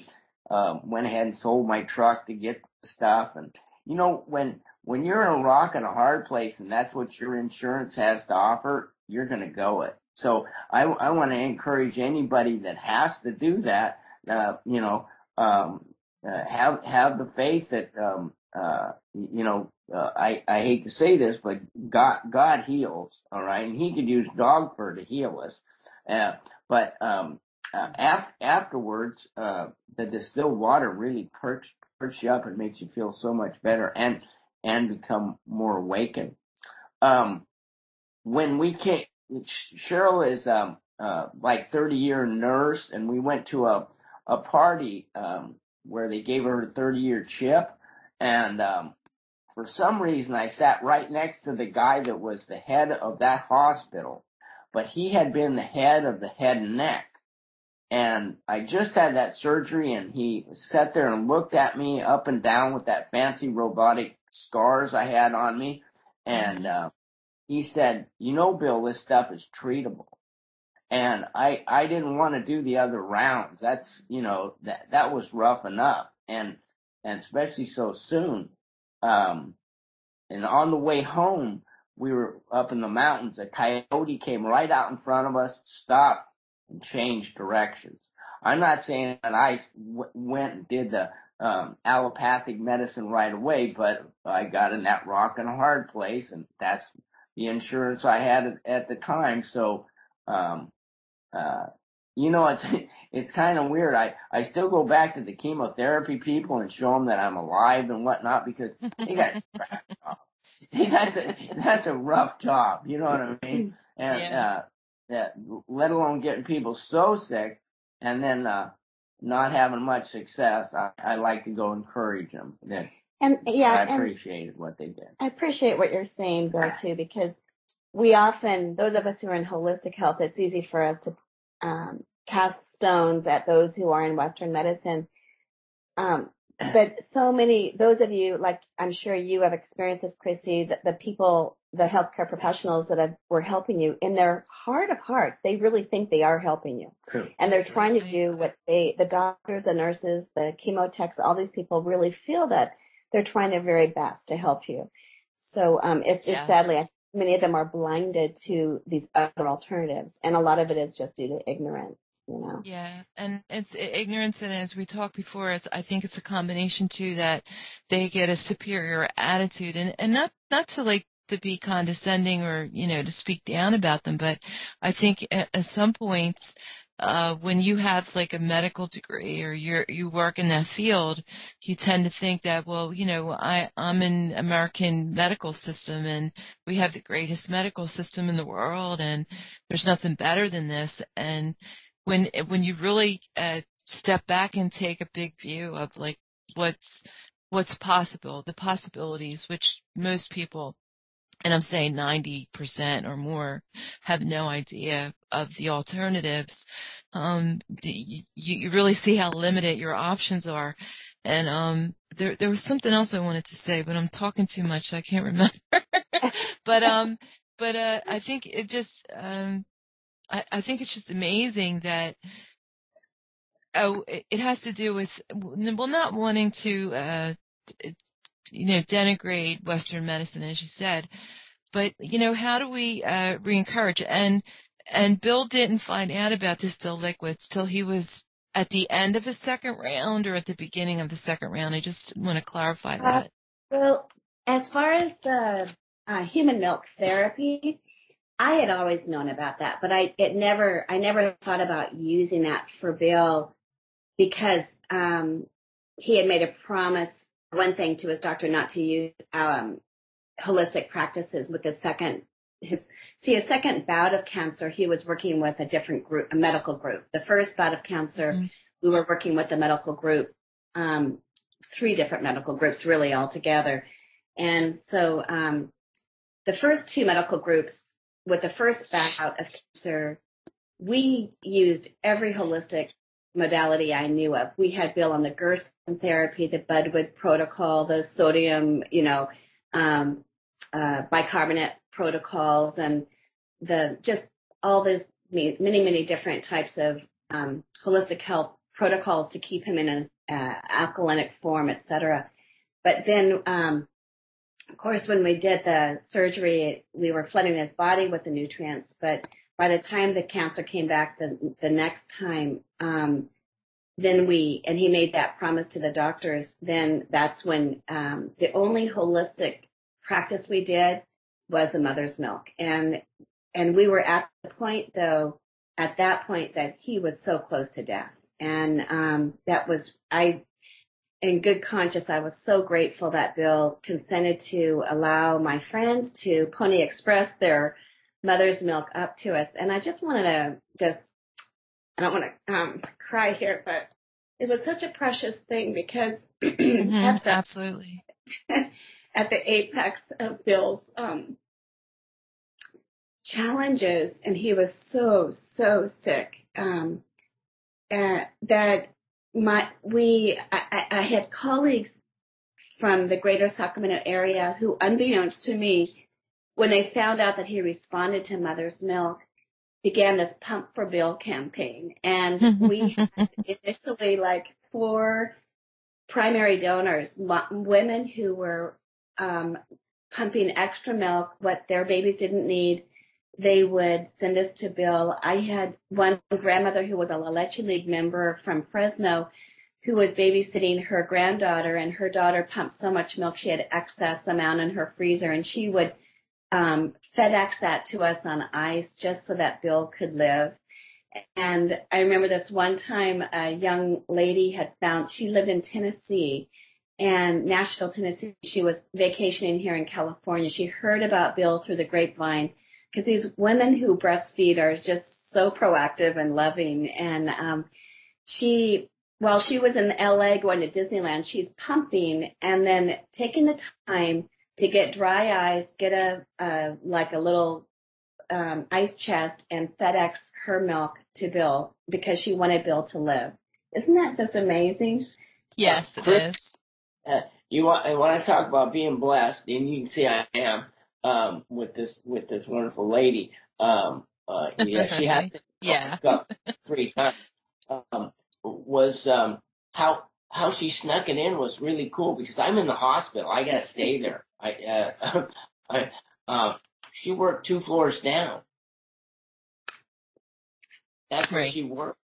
Speaker 3: Um, went ahead and sold my truck to get stuff and you know, when when you're in a rock and a hard place and that's what your insurance has to offer, you're going to go it. So I, I want to encourage anybody that has to do that, uh, you know, um, uh, have have the faith that um, uh, you know. Uh, I I hate to say this, but God God heals, all right, and He could use dog fur to heal us. Uh, but um, uh, af- afterwards, uh, the distilled water really perks perks you up and makes you feel so much better and and become more awakened. Um, when we came, Cheryl is um, uh, like 30 year nurse, and we went to a a party um, where they gave her a 30 year chip, and um, for some reason I sat right next to the guy that was the head of that hospital, but he had been the head of the head and neck. And I just had that surgery and he sat there and looked at me up and down with that fancy robotic scars I had on me. And, uh, he said, you know, Bill, this stuff is treatable. And I, I didn't want to do the other rounds. That's, you know, that, that was rough enough. And, and especially so soon. Um, and on the way home, we were up in the mountains. A coyote came right out in front of us, stopped and changed directions. I'm not saying that I w- went and did the um, allopathic medicine right away, but I got in that rock and hard place, and that's the insurance I had at the time. So, um, uh, you know, it's it's kind of weird. I I still go back to the chemotherapy people and show them that I'm alive and whatnot because they got that's a that's a rough job. You know what I mean? And yeah. uh, that let alone getting people so sick and then uh not having much success. I, I like to go encourage them. That
Speaker 2: and yeah,
Speaker 3: I appreciated what they did.
Speaker 2: I appreciate what you're saying, Bill, too, because we often, those of us who are in holistic health, it's easy for us to um, cast stones at those who are in Western medicine. Um, but so many, those of you, like I'm sure you have experienced this, Chrissy, that the people, the healthcare professionals that have, were helping you, in their heart of hearts, they really think they are helping you.
Speaker 3: True.
Speaker 2: And they're trying to do what they, the doctors, the nurses, the chemotechs, all these people really feel that they're trying their very best to help you. So um, it's just yeah. sadly, many of them are blinded to these other alternatives, and a lot of it is just due to ignorance. You know?
Speaker 1: Yeah, and it's ignorance, and as we talked before, it's I think it's a combination too that they get a superior attitude, and and not not to like to be condescending or you know to speak down about them, but I think at, at some points uh, when you have like a medical degree or you you work in that field, you tend to think that well, you know, I I'm in American medical system and we have the greatest medical system in the world and there's nothing better than this. And when when you really uh, step back and take a big view of like what's what's possible, the possibilities, which most people and I'm saying 90% or more have no idea of the alternatives, um, you, you really see how limited your options are. And um, there there was something else I wanted to say, but I'm talking too much, so I can't remember. but um, but uh, I think it just um, I, I think it's just amazing that oh, it has to do with well, not wanting to uh, you know, denigrate Western medicine, as you said. But you know, how do we uh, re-encourage? And and Bill didn't find out about still liquids till he was at the end of his second round or at the beginning of the second round. I just want to clarify uh, that.
Speaker 2: Uh, well, as far as the uh, human milk therapy, I had always known about that, but I it never I never thought about using that for Bill because um, he had made a promise one thing to his doctor not to use um, holistic practices with his second his see a second bout of cancer he was working with a different group a medical group the first bout of cancer mm-hmm. we were working with a medical group um, three different medical groups really all together and so um, the first two medical groups with the first bout of cancer we used every holistic modality I knew of. We had Bill on the Gerson therapy, the Budwig protocol, the sodium, you know, um, uh, bicarbonate protocols, and the just all this many many different types of um, holistic health protocols to keep him in an uh, alkalinic form, etc. But then, um, of course, when we did the surgery, we were flooding his body with the nutrients, but by the time the cancer came back the the next time, um, then we and he made that promise to the doctors. Then that's when um, the only holistic practice we did was the mother's milk, and and we were at the point though at that point that he was so close to death, and um, that was I in good conscience, I was so grateful that Bill consented to allow my friends to Pony Express their mother's milk up to us. And I just wanted to just, I don't want to um, cry here, but it was such a precious thing because
Speaker 1: mm-hmm, absolutely
Speaker 2: at the apex of Bill's um, challenges, and he was so so sick um, uh, that my we I, I had colleagues from the greater Sacramento area who, unbeknownst to me, when they found out that he responded to Mother's Milk, began this Pump for Bill campaign. And we had initially like four primary donors, women who were um, pumping extra milk, what their babies didn't need. They would send us to Bill. I had one grandmother who was a La Leche League member from Fresno who was babysitting her granddaughter and her daughter pumped so much milk she had excess amount in her freezer and she would um FedEx that to us on ice just so that Bill could live. And I remember this one time a young lady had found she lived in Tennessee and Nashville, Tennessee. She was vacationing here in California. She heard about Bill through the grapevine because these women who breastfeed are just so proactive and loving. And um, she while she was in LA going to Disneyland, she's pumping and then taking the time to get dry ice, get a, a like a little um, ice chest and FedEx her milk to Bill because she wanted Bill to live. Isn't that just amazing?
Speaker 1: Yes, uh, it is.
Speaker 3: Uh, you want I want to talk about being blessed, and you can see I am um, with this with this wonderful lady. Um, uh, yeah, she had to
Speaker 1: yeah.
Speaker 3: three times. Um, was um, how how she snuck it in was really cool because I'm in the hospital. I gotta stay there. I uh, I uh, she worked two floors down. That's where right. she worked,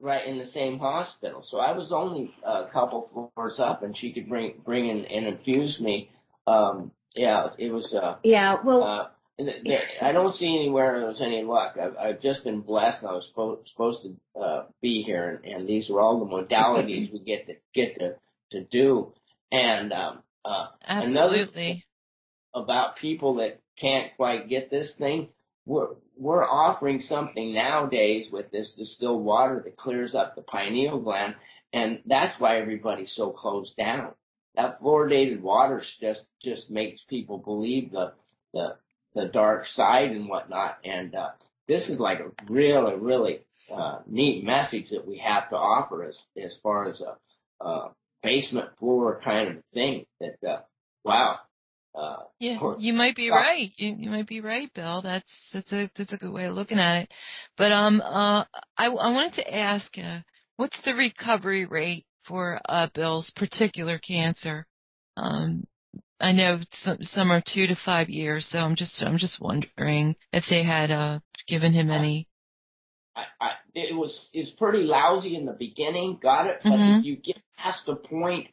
Speaker 3: right in the same hospital. So I was only a couple floors up, and she could bring bring in and infuse me. Um, yeah, it was. Uh,
Speaker 2: yeah, well.
Speaker 3: Uh, I don't see anywhere there was any luck. I've, I've just been blessed. and I was supposed supposed to uh, be here, and, and these are all the modalities we get to get to to do. And um, uh,
Speaker 1: absolutely
Speaker 3: about people that can't quite get this thing. We're we're offering something nowadays with this distilled water that clears up the pineal gland, and that's why everybody's so closed down. That fluoridated water just just makes people believe the the the dark side and whatnot. And uh, this is like a really, really uh, neat message that we have to offer as as far as a, a basement floor kind of thing. That uh, wow. Uh,
Speaker 1: yeah, you might be right. You, you might be right, Bill. That's that's a that's a good way of looking at it. But um, uh, I I wanted to ask, uh, what's the recovery rate for uh Bill's particular cancer? Um, I know some, some are two to five years, so I'm just I'm just wondering if they had uh, given him any.
Speaker 3: I, I, it was it's pretty lousy in the beginning, got it, but mm-hmm. if you get past the point,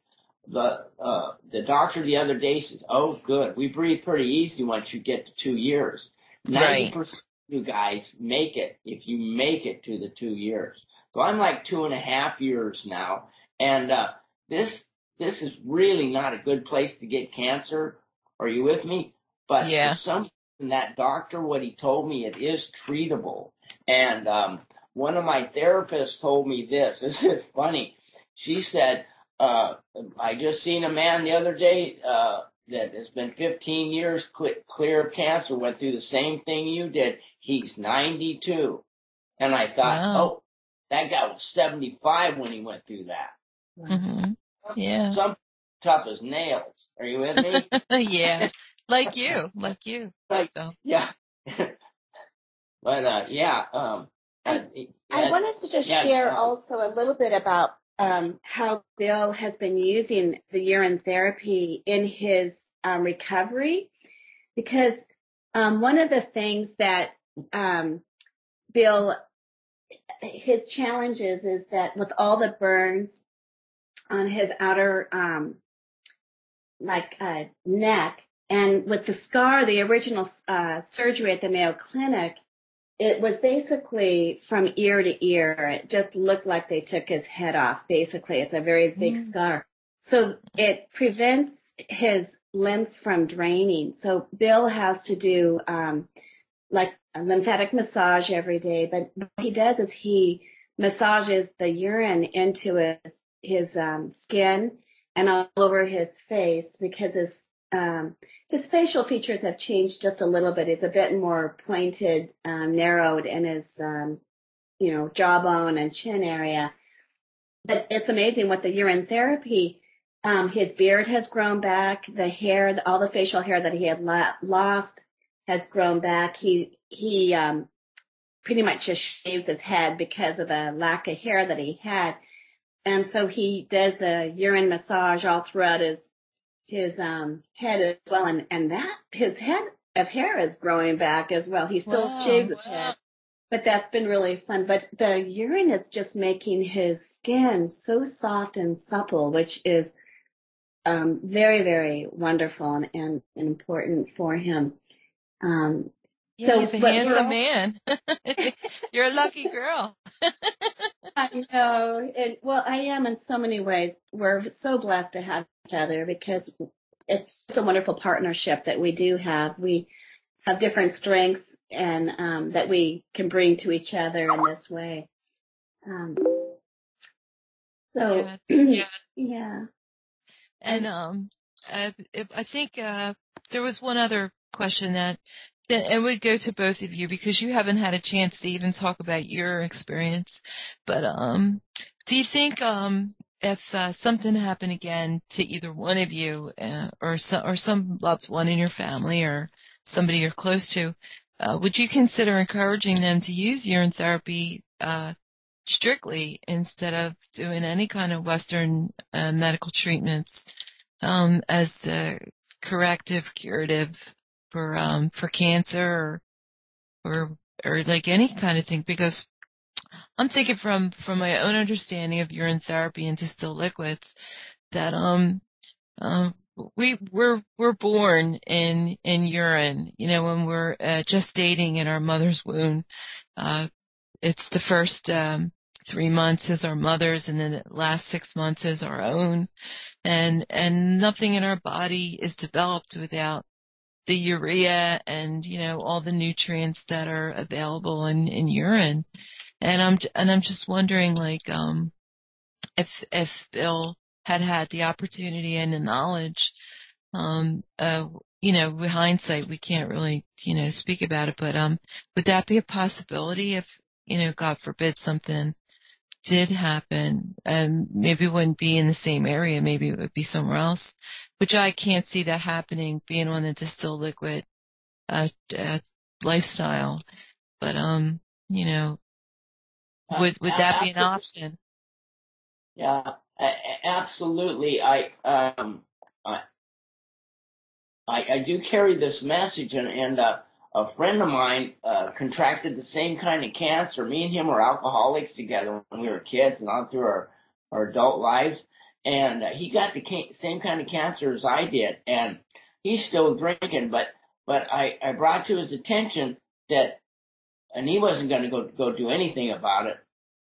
Speaker 3: the uh, the doctor the other day says, "Oh, good, we breathe pretty easy once you get to two years." Ninety percent of you guys make it if you make it to the two years. So I'm like two and a half years now, and uh, this this is really not a good place to get cancer. Are you with me? But
Speaker 1: yeah.
Speaker 3: for some that doctor, what he told me, it is treatable. And um, one of my therapists told me this. This is funny. She said, uh, I just seen a man the other day uh, that has been 15 years cl- clear of cancer, went through the same thing you did. He's 92. And I thought, wow. oh, that guy was 75 when he went through that.
Speaker 1: Mm-hmm. Yeah.
Speaker 3: Some tough as nails. Are you with me?
Speaker 1: yeah. Like you. Like you.
Speaker 3: Like, so. yeah. But, uh, yeah, um,
Speaker 2: I, I wanted to just yeah, share uh, also a little bit about um, how Bill has been using the urine therapy in his um, recovery, because um, one of the things that um, Bill his challenges is that with all the burns on his outer um like uh neck and with the scar the original uh surgery at the Mayo Clinic it was basically from ear to ear. It just looked like they took his head off basically. It's a very big mm. scar. So it prevents his lymph from draining. So Bill has to do um like a lymphatic massage every day but what he does is he massages the urine into his his um, skin and all over his face because his um, his facial features have changed just a little bit. He's a bit more pointed, um, narrowed in his, um, you know, jawbone and chin area. But it's amazing what the urine therapy. Um, his beard has grown back. The hair, all the facial hair that he had lost has grown back. He he um, pretty much just shaves his head because of the lack of hair that he had. And so he does the urine massage all throughout his his um head as well and and that his head of hair is growing back as well. He still
Speaker 1: wow,
Speaker 2: shaves his
Speaker 1: wow.
Speaker 2: head. But that's been really fun. But the urine is just making his skin so soft and supple, which is um very, very wonderful and, and, and important for him. Um
Speaker 1: yeah,
Speaker 2: so,
Speaker 1: he's a handsome
Speaker 2: all-
Speaker 1: man. You're a lucky girl.
Speaker 2: I know. And well, I am in so many ways. We're so blessed to have each other because it's just a wonderful partnership that we do have. We have different strengths and um, that we can bring to each other in this way. Um, so
Speaker 1: yeah, yeah.
Speaker 2: yeah.
Speaker 1: And um, if, I think uh, there was one other question that it would go to both of you because you haven't had a chance to even talk about your experience. But um, do you think um, if uh, something happened again to either one of you uh, or some or some loved one in your family or somebody you're close to, uh, would you consider encouraging them to use urine therapy uh, strictly instead of doing any kind of Western uh, medical treatments um, as a corrective, curative for um, for cancer or, or or like any kind of thing? Because I'm thinking from from my own understanding of urine therapy and distilled liquids that um um we we're we're born in in urine you know when we're uh, gestating in our mother's womb uh it's the first um three months is our mother's and then the last six months is our own and and nothing in our body is developed without the urea and you know all the nutrients that are available in in urine. And i'm and i'm just wondering like um if if bill had had the opportunity and the knowledge um uh you know with hindsight we can't really you know speak about it but um would that be a possibility if you know god forbid something did happen? And maybe it wouldn't be in the same area maybe it would be somewhere else which i can't see that happening being on the distilled liquid uh, uh lifestyle but um you know would would that be an option
Speaker 3: Yeah, absolutely. I um I I, I do carry this message, and and uh, a friend of mine uh, contracted the same kind of cancer. Me and him were alcoholics together when we were kids and on through our our adult lives, and uh, he got the ca- same kind of cancer as I did, and he's still drinking. But but I I brought to his attention that, and he wasn't going to go go do anything about it.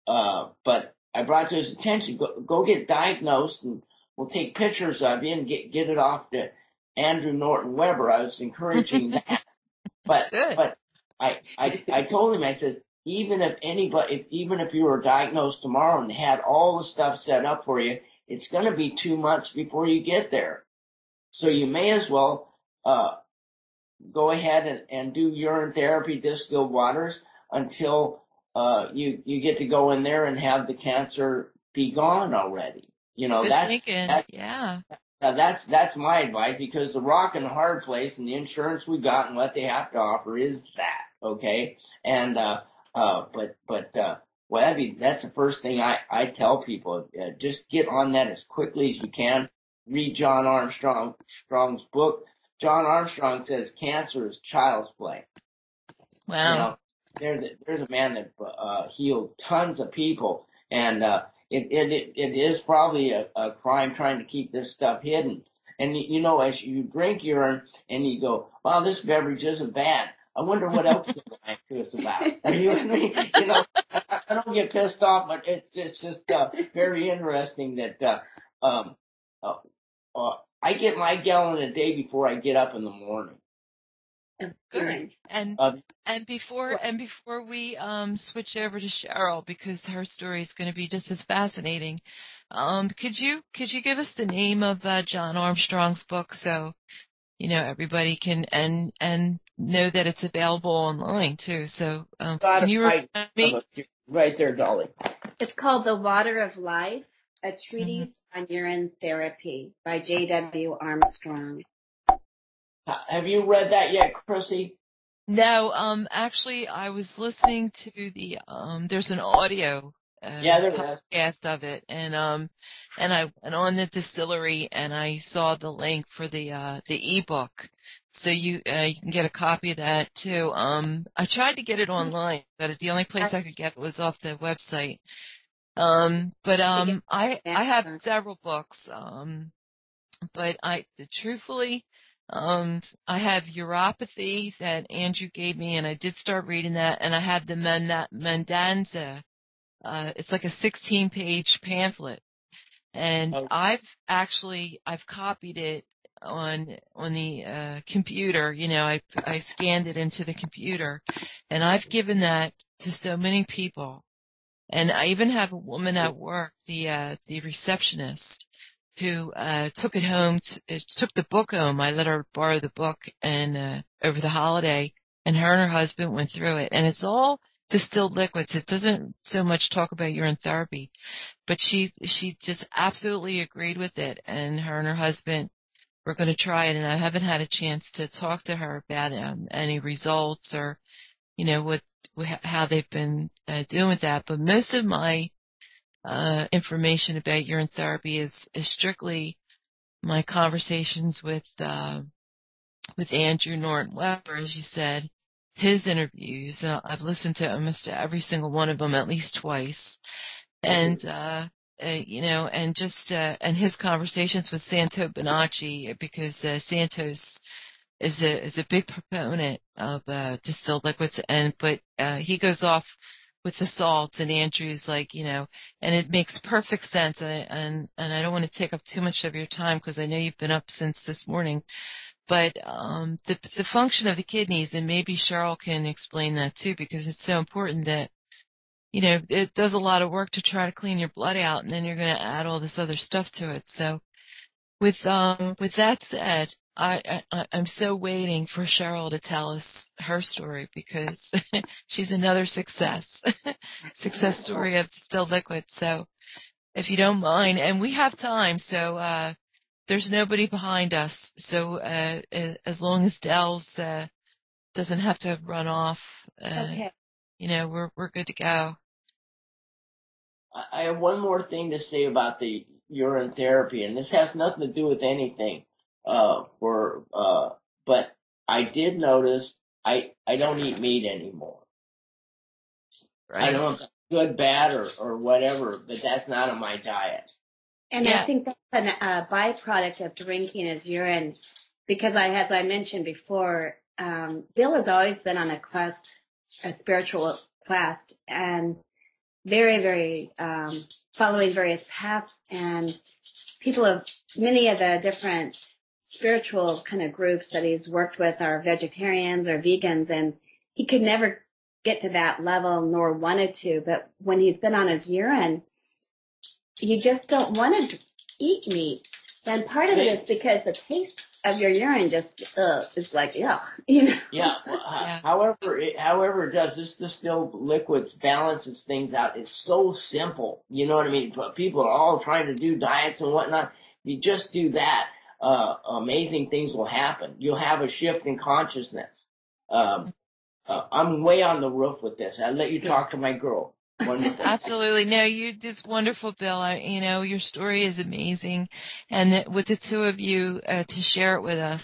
Speaker 3: Uh, but I brought to his attention, go, go get diagnosed and we'll take pictures of you and get, get it off to Andrew Norton Webber. I was encouraging that. But,
Speaker 1: Good.
Speaker 3: but I, I, I told him, I said, even if anybody, if, even if you were diagnosed tomorrow and had all the stuff set up for you, it's going to be two months before you get there. So you may as well, uh, go ahead and, and do urine therapy, distilled waters until uh, you you get to go in there and have the cancer be gone already. You know
Speaker 1: Good
Speaker 3: that's
Speaker 1: thinking.
Speaker 3: that-
Speaker 1: yeah.
Speaker 3: now that's that's my advice because the rock and the hard place and the insurance we got and what they have to offer is that okay and uh uh but but uh well that'd be that's the first thing I I tell people uh, just get on that as quickly as you can read John Armstrong Strong's book John Armstrong says cancer is child's play
Speaker 1: Wow.
Speaker 3: you know, there's a, there's a man that uh, healed tons of people, and uh, it, it it is probably a, a crime trying to keep this stuff hidden. And you you know, as you drink urine and you go, "Wow, this beverage isn't bad," I wonder what else they're lying to us about. Are you with me? You know, I, I don't get pissed off, but it's it's just uh, very interesting that uh, um, uh, uh, I get my gallon a day before I get up in the morning.
Speaker 1: Good. And
Speaker 3: Uh,
Speaker 1: and before and before we um switch over to Cheryl because her story is going to be just as fascinating, um could you could you give us the name of uh, John Armstrong's book so you know everybody can and and know that it's available online too. So um,
Speaker 3: Got
Speaker 1: can you
Speaker 3: right.
Speaker 1: remind me?
Speaker 3: Right there, Dolly.
Speaker 2: It's called The Water of Life, a treatise
Speaker 1: Mm-hmm.
Speaker 2: on urine therapy by J.W. Armstrong.
Speaker 3: Have you read that yet, Chrissy?
Speaker 1: No, um, actually, I was listening to the um. There's an audio. Uh,
Speaker 3: Yeah, there is.
Speaker 1: podcast of it, and um, and I went on the distillery and I saw the link for the uh the ebook, so you uh, you can get a copy of that too. Um, I tried to get it online, but the only place I could get it was off the website. Um, but um, I I have several books. Um, but I truthfully, um, I have Uropathy that Andrew gave me, and I did start reading that, and I have the Manda- Mandanza. Uh, it's like a 16 page pamphlet. And
Speaker 3: Oh.
Speaker 1: I've actually, I've copied it on, on the, uh, computer, you know, I, I scanned it into the computer and I've given that to so many people. And I even have a woman at work, the, uh, the receptionist who, uh, took it home, to, uh, took the book home. I let her borrow the book and, uh, over the holiday and her and her husband went through it and it's all distilled liquids. It doesn't so much talk about urine therapy, but she she just absolutely agreed with it, and her and her husband were going to try it. And I haven't had a chance to talk to her about um, any results or you know what how they've been uh, doing with that. But most of my uh, information about urine therapy is is strictly my conversations with uh, with Andrew Norton Webber, as you said, his interviews. Uh, I've listened to almost every single one of them at least twice, and uh, uh, you know, and just uh, and his conversations with Santo Bonacci because uh, Santos is a is a big proponent of uh, distilled liquids, and but uh, he goes off with the salts, and Andrew's like, you know, and it makes perfect sense. And and and I don't want to take up too much of your time because I know you've been up since this morning but um, the the function of the kidneys, and maybe Cheryl can explain that too, because it's so important that you know it does a lot of work to try to clean your blood out, and then you're going to add all this other stuff to it. So, with um with that said, I, I I'm so waiting for Cheryl to tell us her story because she's another success success story of distilled liquid. So, if you don't mind, and we have time, so. uh there's nobody behind us. So uh, as long as Del's uh, doesn't have to run off, uh,
Speaker 2: Okay.
Speaker 1: you know, we're we're good to go.
Speaker 3: I I have one more thing to say about the urine therapy, and this has nothing to do with anything. Uh, for uh, but I did notice I I don't eat meat anymore. I don't know if that's good, bad, or or whatever, but that's not in my diet.
Speaker 2: And
Speaker 1: Yeah.
Speaker 2: I think that's a uh, byproduct of drinking his urine because I, as I mentioned before, um, Bill has always been on a quest, a spiritual quest and very, very, um, following various paths and people of many of the different spiritual kind of groups that he's worked with are vegetarians or vegans and he could never get to that level nor wanted to. But when he's been on his urine, you just don't want to eat meat. And part of it is because the taste of your urine just uh, is like, yeah, you know.
Speaker 3: Yeah. Well, ho-
Speaker 1: Yeah.
Speaker 3: However, it, however it does, this distilled liquids balances things out. It's so simple. You know what I mean? But people are all trying to do diets and whatnot. You just do that, uh, amazing things will happen. You'll have a shift in consciousness. Um, uh, I'm way on the roof with this. I'll let you talk to my girl. Wonderful.
Speaker 1: Absolutely. No, you just wonderful, Bill. I, you know, your story is amazing, and that with the two of you uh, to share it with us,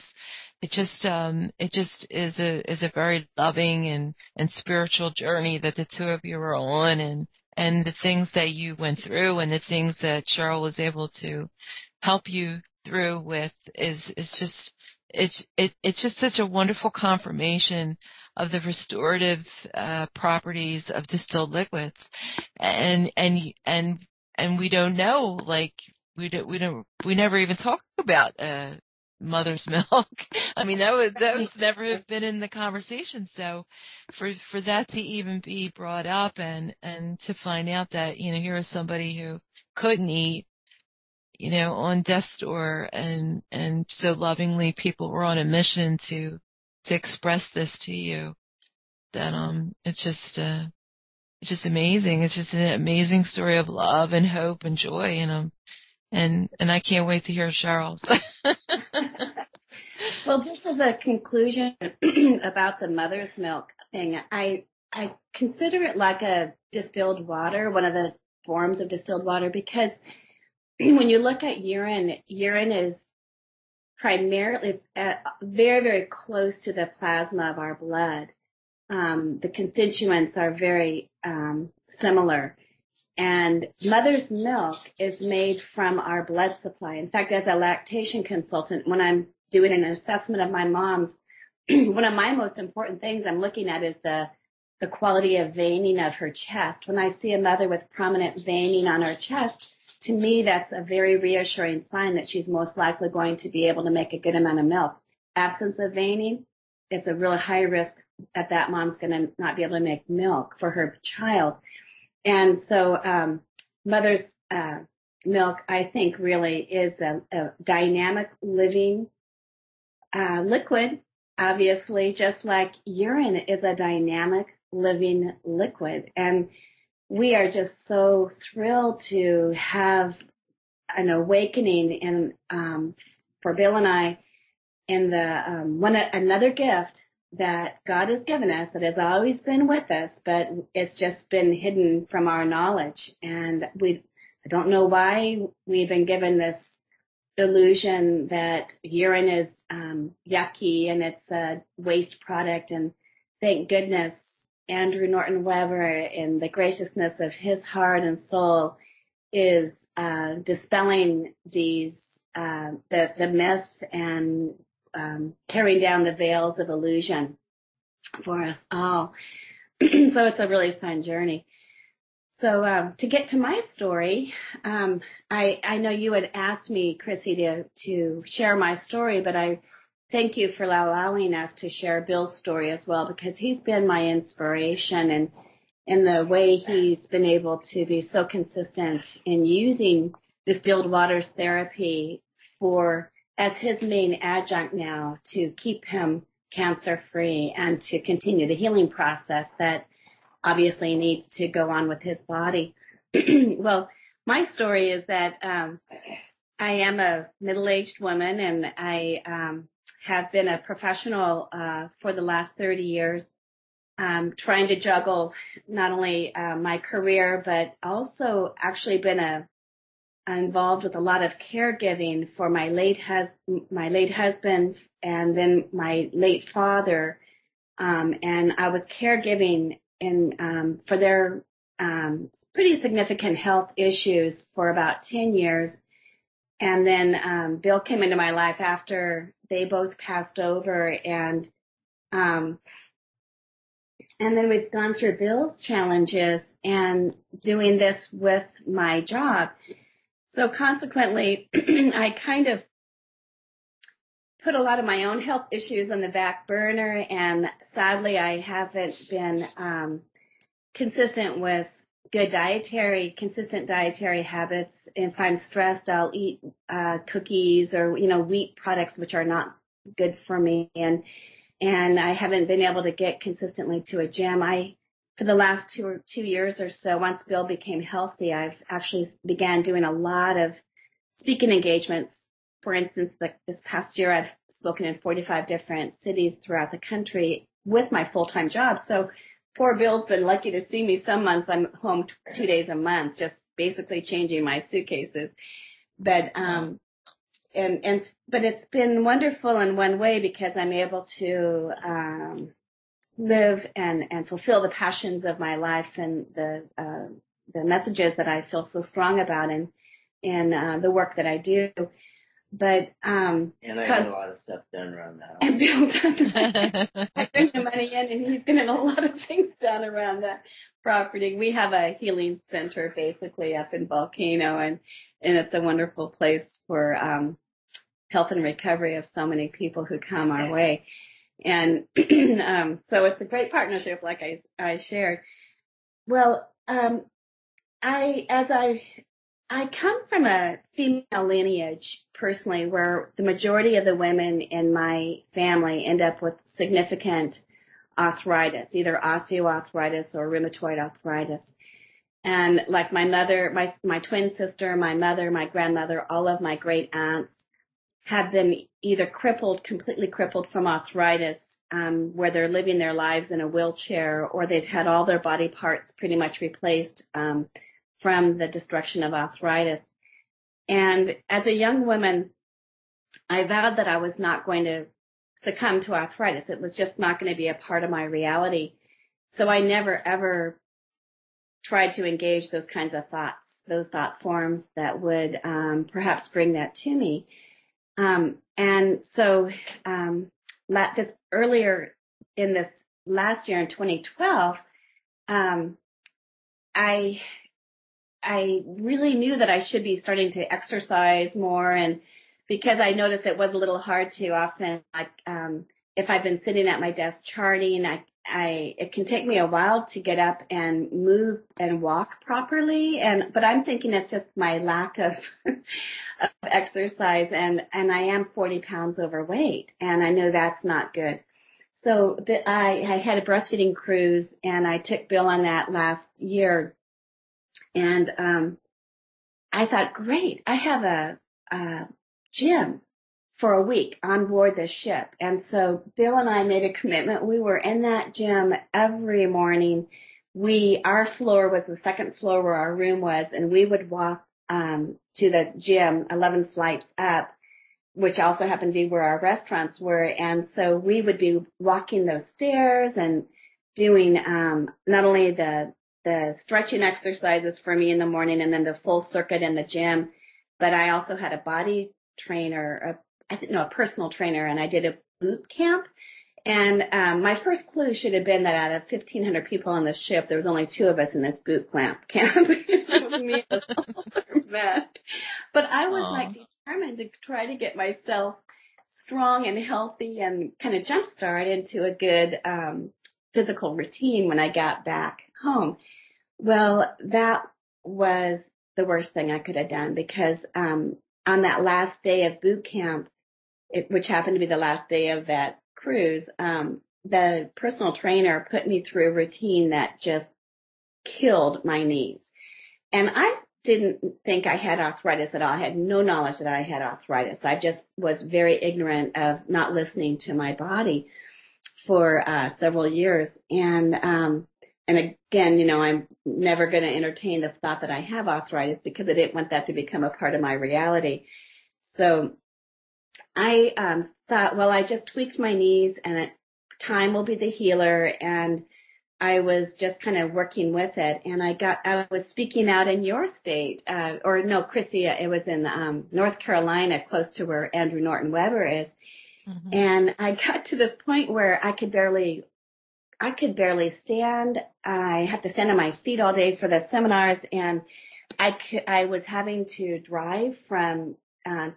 Speaker 1: it just um it just is a is a very loving and and spiritual journey that the two of you are on, and and the things that you went through, and the things that Cheryl was able to help you through with is is just it's it it's just such a wonderful confirmation of the restorative uh, properties of distilled liquids, and and and and we don't know like we don't we don't we never even talk about uh, mother's milk. I mean that was that was never have been in the conversation. So for for that to even be brought up and and to find out that you know here is somebody who couldn't eat you know, on death's door and, and so lovingly people were on a mission to, to express this to you that, um, it's just, uh, it's just amazing. It's just an amazing story of love and hope and joy. And, um, and, and I can't wait to hear Cheryl's.
Speaker 2: well, just as a conclusion about the mother's milk thing, I, I consider it like a distilled water, one of the forms of distilled water, because when you look at urine, urine is primarily it's very, very close to the plasma of our blood. Um, the constituents are very um, similar. And mother's milk is made from our blood supply. In fact, as a lactation consultant, when I'm doing an assessment of my mom's, one of my most important things I'm looking at is the the quality of veining of her chest. When I see a mother with prominent veining on her chest, to me that's a very reassuring sign that she's most likely going to be able to make a good amount of milk. Absence of veining, it's a real high risk that that mom's going to not be able to make milk for her child. And so, um, mother's uh, milk, I think, really is a, a dynamic, living uh, liquid. Obviously, just like urine is a dynamic, living liquid, and we are just so thrilled to have an awakening and um, for Bill and I, and the um, one another gift that God has given us that has always been with us, but it's just been hidden from our knowledge. And we, I don't know why we've been given this illusion that urine is um, yucky and it's a waste product. And thank goodness Andrew Norton Webber in the graciousness of his heart and soul is uh, dispelling these uh, the the myths and um, tearing down the veils of illusion for us all. so it's a really fun journey. So um, to get to my story, um, I, I know you had asked me, Chrissy, to to share my story, but I thank you for allowing us to share Bill's story as well because he's been my inspiration and in the way he's been able to be so consistent in using distilled waters therapy for as his main adjunct now to keep him cancer free and to continue the healing process that obviously needs to go on with his body. well, my story is that um, I am a middle aged woman and I um, have been a professional uh, for the last 30 years. Um, trying to juggle not only uh, my career, but also actually been a involved with a lot of caregiving for my late hus- my late husband and then my late father um, and I was caregiving in um, for their um, pretty significant health issues for about 10 years and then um, Bill came into my life after they both passed over and um, and then we've gone through Bill's challenges and doing this with my job. So consequently, I kind of put a lot of my own health issues on the back burner, and sadly, I haven't been um, consistent with good dietary, consistent dietary habits. If I'm stressed, I'll eat uh, cookies or you know wheat products, which are not good for me, and and I haven't been able to get consistently to a gym. I for the last two or two years or so, once Bill became healthy, I've actually began doing a lot of speaking engagements. For instance, like this past year, I've spoken in 45 different cities throughout the country with my full-time job. So poor Bill's been lucky to see me. Some months I'm home two days a month, just basically changing my suitcases. But um, and and but it's been wonderful in one way because I'm able to um live and and fulfill the passions of my life and the uh, the messages that I feel so strong about and in uh, the work that I do. But um
Speaker 3: and I get a lot of stuff done around the house.
Speaker 2: And Bill does. I bring the money in, and he's getting a lot of things done around the property. We have a healing center basically up in Volcano, and and it's a wonderful place for um health and recovery of so many people who come our way. And um, so it's a great partnership, like I, I shared. Well, um, I as I I come from a female lineage personally where the majority of the women in my family end up with significant arthritis, either osteoarthritis or rheumatoid arthritis. And like my mother, my, my twin sister, my mother, my grandmother, all of my great aunts have been either crippled, completely crippled from arthritis, um, where they're living their lives in a wheelchair, or they've had all their body parts pretty much replaced um, from the destruction of arthritis. And as a young woman, I vowed that I was not going to succumb to arthritis. It was just not going to be a part of my reality. So I never ever tried to engage those kinds of thoughts, those thought forms that would um, perhaps bring that to me. Um, and so um, this earlier in this last year in 2012, um, I I really knew that I should be starting to exercise more and because I noticed it was a little hard to often like um if I've been sitting at my desk charting, I I it can take me a while to get up and move and walk properly and but I'm thinking it's just my lack of, of exercise and and I am 40 pounds overweight and I know that's not good. So the, I I had a breastfeeding cruise and I took Bill on that last year and um I thought great I have a, a gym for a week on board the ship. And so Bill and I made a commitment. We were in that gym every morning. We, our floor was the second floor where our room was and we would walk, um, to the gym 11 flights up, which also happened to be where our restaurants were. And so we would be walking those stairs and doing, um, not only the, the stretching exercises for me in the morning and then the full circuit in the gym, but I also had a body trainer, I think, no, a personal trainer, and I did a boot camp. And um, my first clue should have been that out of 1,500 people on the ship, there was only two of us in this boot camp. camp. it was me But I was Aww. like determined to try to get myself strong and healthy and kind of jumpstart into a good um, physical routine when I got back home. Well, that was the worst thing I could have done because um, on that last day of boot camp, it, which happened to be the last day of that cruise, um, the personal trainer put me through a routine that just killed my knees. And I didn't think I had arthritis at all. I had no knowledge that I had arthritis. I just was very ignorant of not listening to my body for uh, several years. And um, and again, you know, I'm never going to entertain the thought that I have arthritis because I didn't want that to become a part of my reality. So I um, thought, well, I just tweaked my knees and time will be the healer. And I was just kind of working with it. And I got, I was speaking out in your state, uh, or no, Chrissy, it was in um, North Carolina, close to where Andrew Norton Webber is. Mm-hmm. And I got to the point where I could barely, I could barely stand. I had to stand on my feet all day for the seminars, and I could, I was having to drive from uh,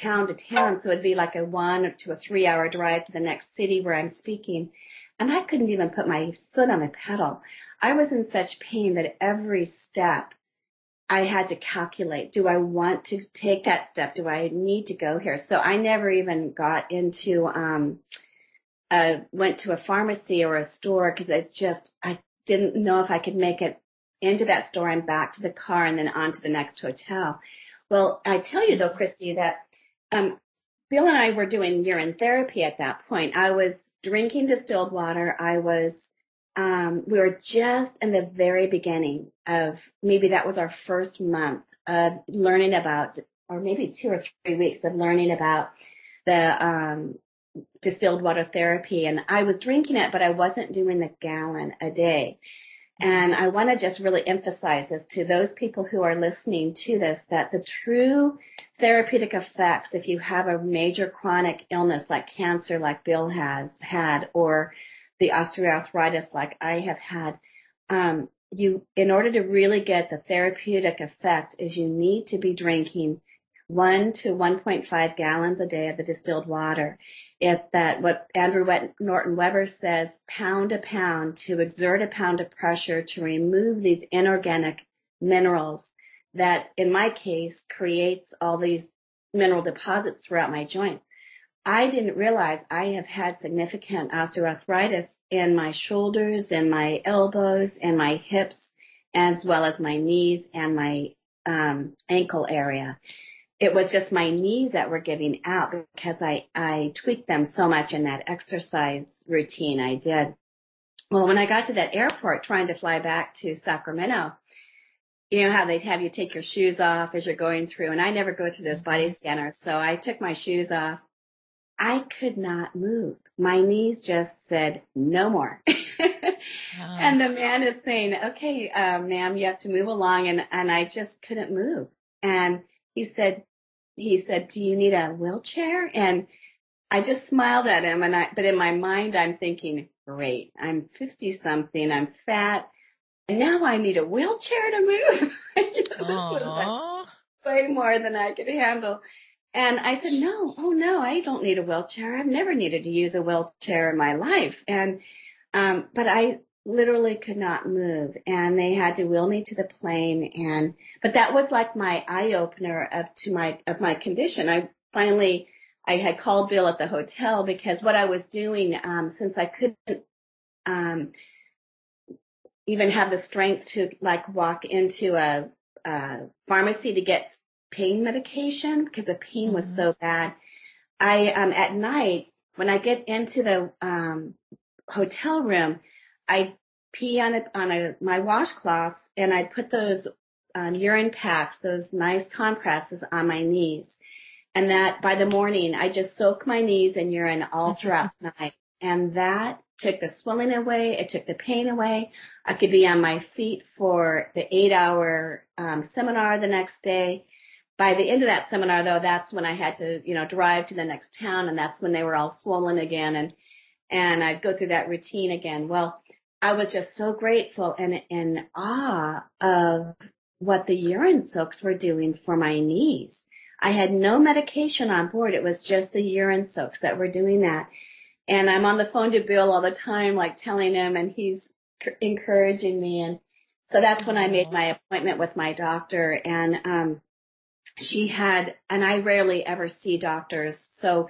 Speaker 2: town to town. So it'd be like a one to a three hour drive to the next city where I'm speaking. And I couldn't even put my foot on the pedal. I was in such pain that every step I had to calculate. Do I want to take that step? Do I need to go here? So I never even got into, um, uh, went to a pharmacy or a store because I just, I didn't know if I could make it into that store and back to the car and then on to the next hotel. Well, I tell you though, Chrissy, that um, Bill and I were doing urine therapy at that point. I was drinking distilled water. I was, um, we were just in the very beginning of maybe that was our first month of learning about, or maybe two or three weeks of learning about the, um, distilled water therapy. And I was drinking it, but I wasn't doing the gallon a day. And I want to just really emphasize this to those people who are listening to this, that the true therapeutic effects, if you have a major chronic illness like cancer, like Bill has had, or the osteoarthritis like I have had, um, you, in order to really get the therapeutic effect is you need to be drinking one to 1.5 gallons a day of the distilled water if that what Andrew Norton Webber says, pound a pound to exert a pound of pressure to remove these inorganic minerals that in my case creates all these mineral deposits throughout my joint. I didn't realize I have had significant osteoarthritis in my shoulders and my elbows and my hips as well as my knees and my um, ankle area. It was just my knees that were giving out because I, I tweaked them so much in that exercise routine I did. Well, when I got to that airport trying to fly back to Sacramento, you know how they'd have you take your shoes off as you're going through, and I never go through those body scanners, so I took my shoes off. I could not move. My knees just said no more. And the man is saying, "Okay, uh, ma'am, you have to move along," and and I just couldn't move. And he said, he said, "Do you need a wheelchair?" And I just smiled at him, and I, but in my mind, I'm thinking, "Great, I'm 50 something, I'm fat, and now I need a wheelchair to move." you know, way more than I could handle. And I said, "No, oh no, I don't need a wheelchair. I've never needed to use a wheelchair in my life." And um, but I literally could not move and they had to wheel me to the plane and but that was like my eye opener of to my of my condition. I finally I had called Bill at the hotel because what I was doing um since I couldn't um even have the strength to like walk into a, a pharmacy to get pain medication because the pain mm-hmm. was so bad. I um at night when I get into the um hotel room, I pee on it on a my washcloth and I put those um, urine packs, those nice compresses on my knees. And that by the morning, I just soak my knees in urine all throughout the night. And that took the swelling away. It took the pain away. I could be on my feet for the eight hour um, seminar the next day. By the end of that seminar, though, that's when I had to, you know, drive to the next town, and that's when they were all swollen again. And and I'd go through that routine again. Well, I was just so grateful and in awe of what the urine soaks were doing for my knees. I had no medication on board. It was just the urine soaks that were doing that. And I'm on the phone to Bill all the time, like telling him, and he's encouraging me. And so that's when I made my appointment with my doctor. And um, she had, and I rarely ever see doctors, so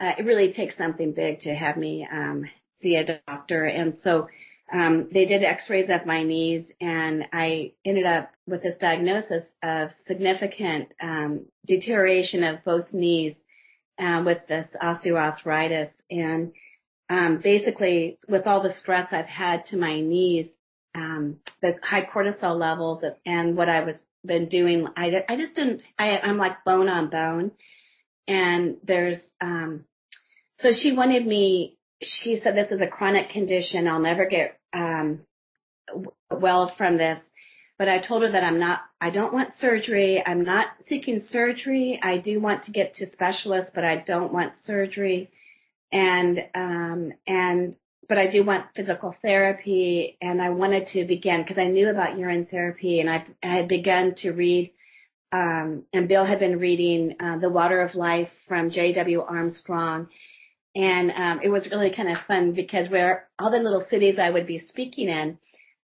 Speaker 2: uh, it really takes something big to have me um, see a doctor. And so um, they did X-rays of my knees, and I ended up with this diagnosis of significant um, deterioration of both knees uh, with this osteoarthritis. And um, basically, with all the stress I've had to my knees, um, the high cortisol levels, and what I was been doing, I, I just didn't. I, I'm like bone on bone, and there's um, so she wanted me. She said this is a chronic condition. I'll never get um, well from this. But I told her that I'm not. I don't want surgery. I'm not seeking surgery. I do want to get to specialists, but I don't want surgery. And um, and but I do want physical therapy, and I wanted to begin because I knew about urine therapy, and I, I had begun to read um, and Bill had been reading uh, The Water of Life from J.W. Armstrong. And um, it was really kind of fun because where all the little cities I would be speaking in,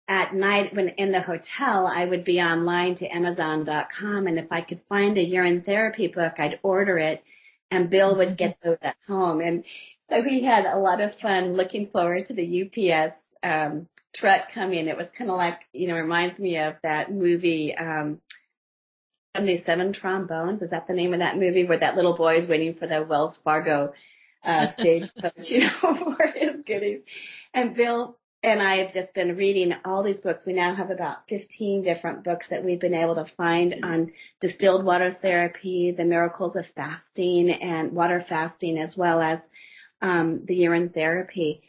Speaker 2: at night when in the hotel, I would be online to Amazon.com, and if I could find a urine therapy book, I'd order it, and Bill would get those at home. And so we had a lot of fun looking forward to the UPS um, truck coming. It was kind of like, you know, reminds me of that movie, um, 77 Trombones. Is that the name of that movie where that little boy is waiting for the Wells Fargo uh, stagecoach, you know, for his goodies? And Bill and I have just been reading all these books. We now have about 15 different books that we've been able to find on distilled water therapy, the miracles of fasting and water fasting, as well as um, the urine therapy.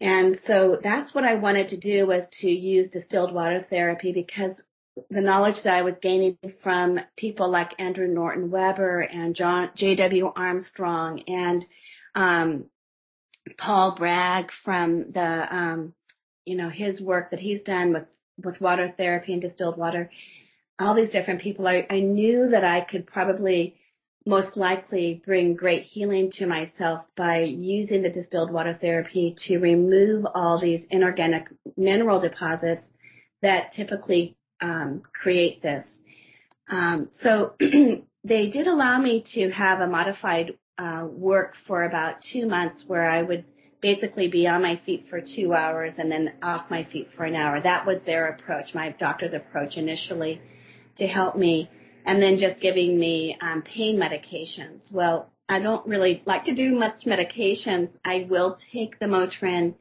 Speaker 2: And so that's what I wanted to do was to use distilled water therapy because the knowledge that I was gaining from people like Andrew Norton Webber and John J.W. Armstrong and um, Paul Bragg from the um, you know his work that he's done with with water therapy and distilled water, all these different people. I, I knew that I could probably most likely bring great healing to myself by using the distilled water therapy to remove all these inorganic mineral deposits that typically um, create this. Um, so they did allow me to have a modified uh, work for about two months where I would basically be on my feet for two hours and then off my feet for an hour. That was their approach, my doctor's approach initially to help me, and then just giving me um, pain medications. Well, I don't really like to do much medication. I will take the Motrin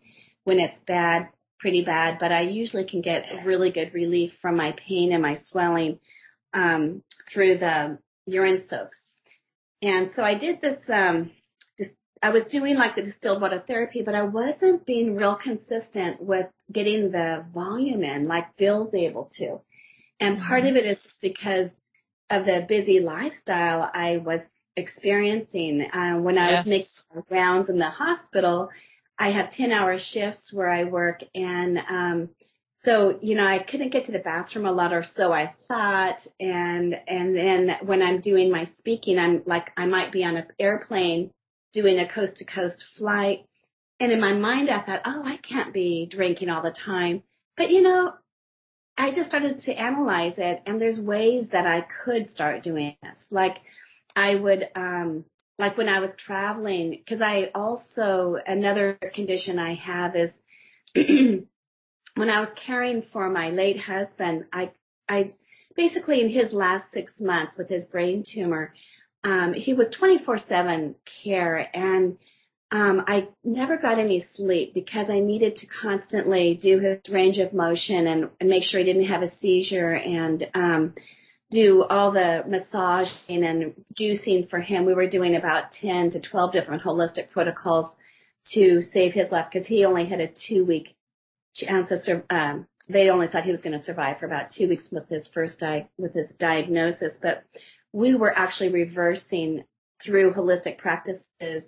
Speaker 2: when it's bad, pretty bad, but I usually can get really good relief from my pain and my swelling um, through the urine soaks. And so I did this um, I was doing like the distilled water therapy, but I wasn't being real consistent with getting the volume in like Bill's able to. And part mm-hmm. of it is because of the busy lifestyle I was experiencing. Uh, when I yes. was making rounds in the hospital, I have 10 hour shifts where I work and, um, so, you know, I couldn't get to the bathroom a lot or so I thought. And, and then when I'm doing my speaking, I'm like, I might be on an airplane doing a coast to coast flight. And in my mind, I thought, oh, I can't be drinking all the time. But you know, I just started to analyze it and there's ways that I could start doing this. Like I would, um, like when I was traveling, cause I also, another condition I have is when I was caring for my late husband, I, I basically in his last six months with his brain tumor, um, he was 24/7 care, and um, I never got any sleep because I needed to constantly do his range of motion and, and make sure he didn't have a seizure and um, do all the massaging and juicing for him. We were doing about 10 to 12 different holistic protocols to save his life because he only had a two week chance of um, they only thought he was going to survive for about two weeks with his first di- with his diagnosis, but we were actually reversing through holistic practices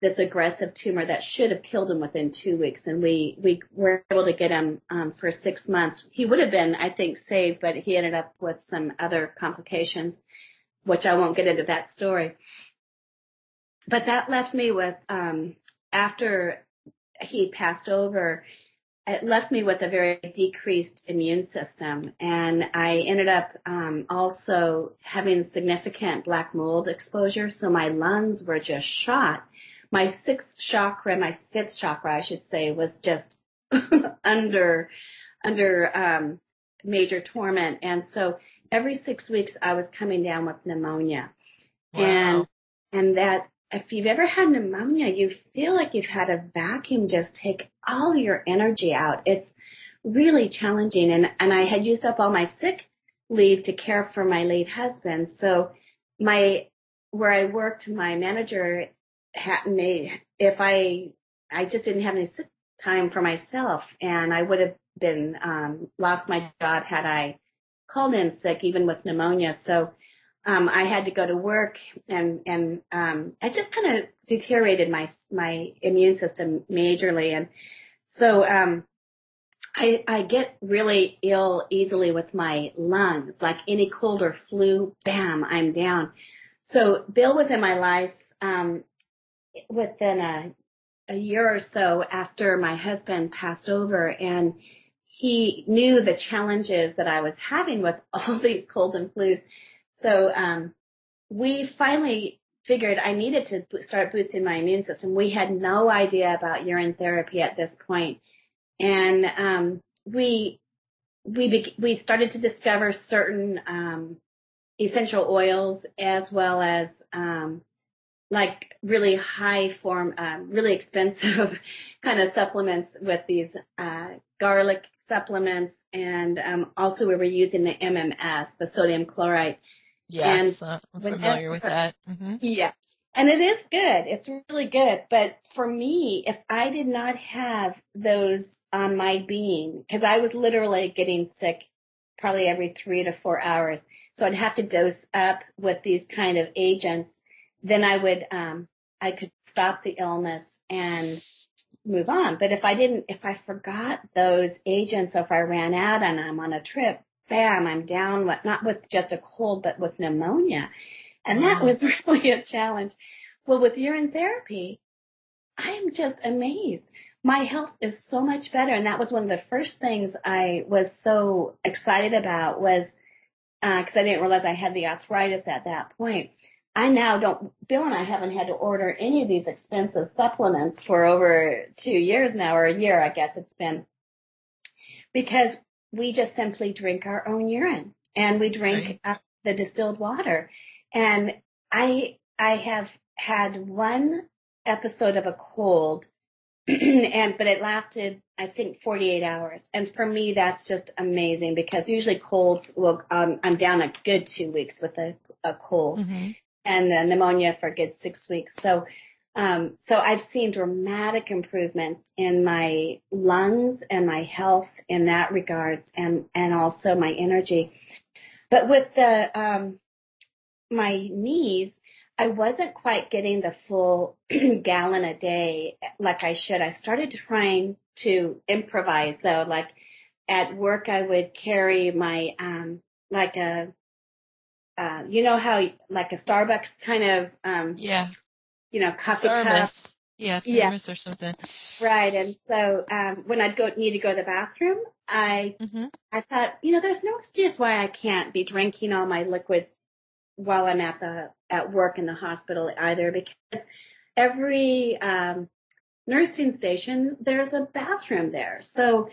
Speaker 2: this aggressive tumor that should have killed him within two weeks, and we we were able to get him um, for six months. He would have been, I think, saved, but he ended up with some other complications, which I won't get into that story. But that left me with um, after he passed over it left me with a very decreased immune system and I ended up um, also having significant black mold exposure. So my lungs were just shot. My sixth chakra, my fifth chakra, I should say, was just under under um, major torment. And so every six weeks I was coming down with pneumonia. Wow. And and that if you've ever had pneumonia, you feel like you've had a vacuum just take all your energy out. It's really challenging. And, and I had used up all my sick leave to care for my late husband. So my, where I worked, my manager had made, if I, I just didn't have any sick time for myself and I would have been, um, lost my job had I called in sick, even with pneumonia. So um, I had to go to work and and um, I just kind of deteriorated my my immune system majorly, and so um, I I get really ill easily with my lungs. Like any cold or flu, bam, I'm down. So Bill was in my life um, within a a year or so after my husband passed over, and he knew the challenges that I was having with all these colds and flus. So um, we finally figured I needed to start boosting my immune system. We had no idea about urine therapy at this point. and um, we we be, we started to discover certain um, essential oils as well as um, like really high form, um, really expensive kind of supplements with these uh, garlic supplements, and um, also we were using the MMS, the sodium chloride.
Speaker 1: Yes, and I'm familiar with that. Mm-hmm.
Speaker 2: Yeah. And it is good. It's really good. But for me, if I did not have those on my being, because I was literally getting sick probably every three to four hours, so I'd have to dose up with these kind of agents, then I would, um, I could stop the illness and move on. But if I didn't, if I forgot those agents, or if I ran out and I'm on a trip, bam, I'm down, what not with just a cold, but with pneumonia. And that was really a challenge. Well, with urine therapy, I am just amazed. My health is so much better. And that was one of the first things I was so excited about was because uh, I didn't realize I had the arthritis at that point. I now don't, Bill and I haven't had to order any of these expensive supplements for over two years now, or a year, I guess it's been, because we just simply drink our own urine and we drink right. the distilled water. And I, I have had one episode of a cold and, but it lasted, I think 48 hours. And for me, that's just amazing because usually colds will, um, I'm down a good two weeks with a, a cold. Mm-hmm and uh, pneumonia for a good six weeks. So, um, so I've seen dramatic improvements in my lungs and my health in that regards, and and also my energy. But with the um, my knees, I wasn't quite getting the full gallon a day like I should. I started trying to improvise though, like at work I would carry my um like a uh, you know how like a Starbucks kind of um
Speaker 1: yeah
Speaker 2: you know coffee
Speaker 1: thermos.
Speaker 2: cup
Speaker 1: yeah thermos yeah. or something
Speaker 2: right and so um when I'd go need to go to the bathroom I mm-hmm. I thought you know there's no excuse why I can't be drinking all my liquids while I'm at the at work in the hospital either because every um nursing station there's a bathroom there so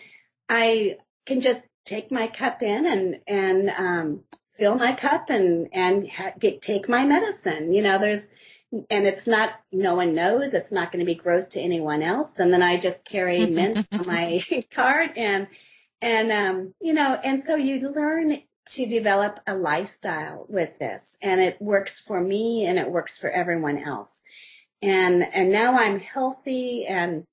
Speaker 2: I can just take my cup in and and um fill my cup and and ha- get, take my medicine. You know, there's and it's not no one knows. It's not going to be gross to anyone else. And then I just carry mint on my card and and um you know and so you learn to develop a lifestyle with this and it works for me and it works for everyone else and and now i'm healthy and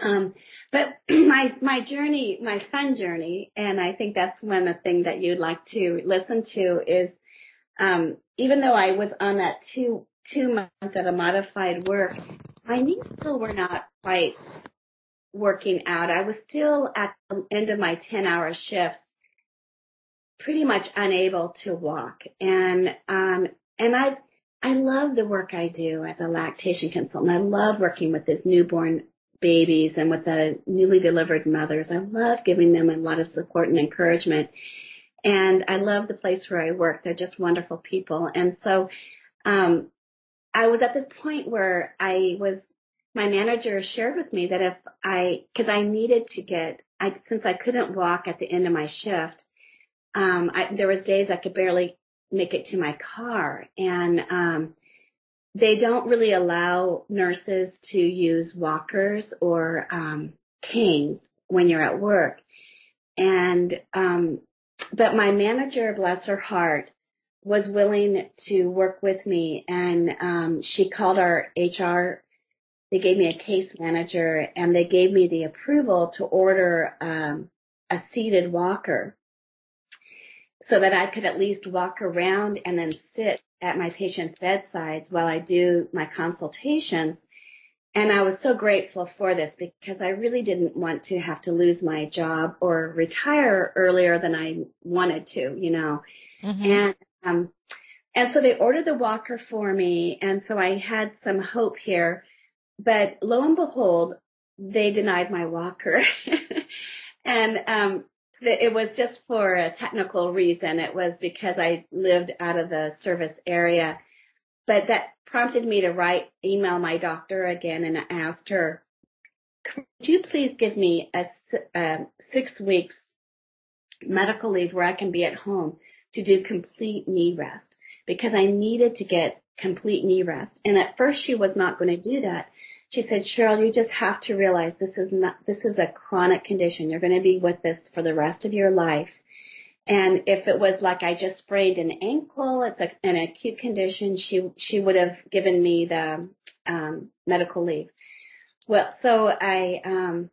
Speaker 2: um, but my my journey, my fun journey, and I think that's one of the things that you'd like to listen to is um, even though I was on that two two months at a modified work, my knees still were not quite working out. I was still at the end of my ten hour shifts, pretty much unable to walk, and um, and I I love the work I do as a lactation consultant. I love working with these newborn babies and with the newly delivered mothers. I love giving them a lot of support and encouragement. And I love the place where I work. They're just wonderful people. And so, um, I was at this point where I was, my manager shared with me that if I, cause I needed to get, I, since I couldn't walk at the end of my shift, um, I, there was days I could barely make it to my car. And, um, they don't really allow nurses to use walkers or um, canes when you're at work. And um, but my manager, bless her heart, was willing to work with me, and um, she called our HR. They gave me a case manager, and they gave me the approval to order um, a seated walker so that I could at least walk around and then sit at my patient's bedsides while I do my consultations. And I was so grateful for this because I really didn't want to have to lose my job or retire earlier than I wanted to, you know. Mm-hmm. And um and so they ordered the walker for me and so I had some hope here. But lo and behold, they denied my walker. and um it was just for a technical reason. It was because I lived out of the service area. But that prompted me to write, email my doctor again and asked her, could you please give me a, a six weeks medical leave where I can be at home to do complete knee rest because I needed to get complete knee rest. And at first she was not going to do that she said, Cheryl, you just have to realize this is not, this is a chronic condition. You're going to be with this for the rest of your life. And if it was like I just sprained an ankle, it's a, an acute condition, she, she would have given me the, um, medical leave. Well, so I, um,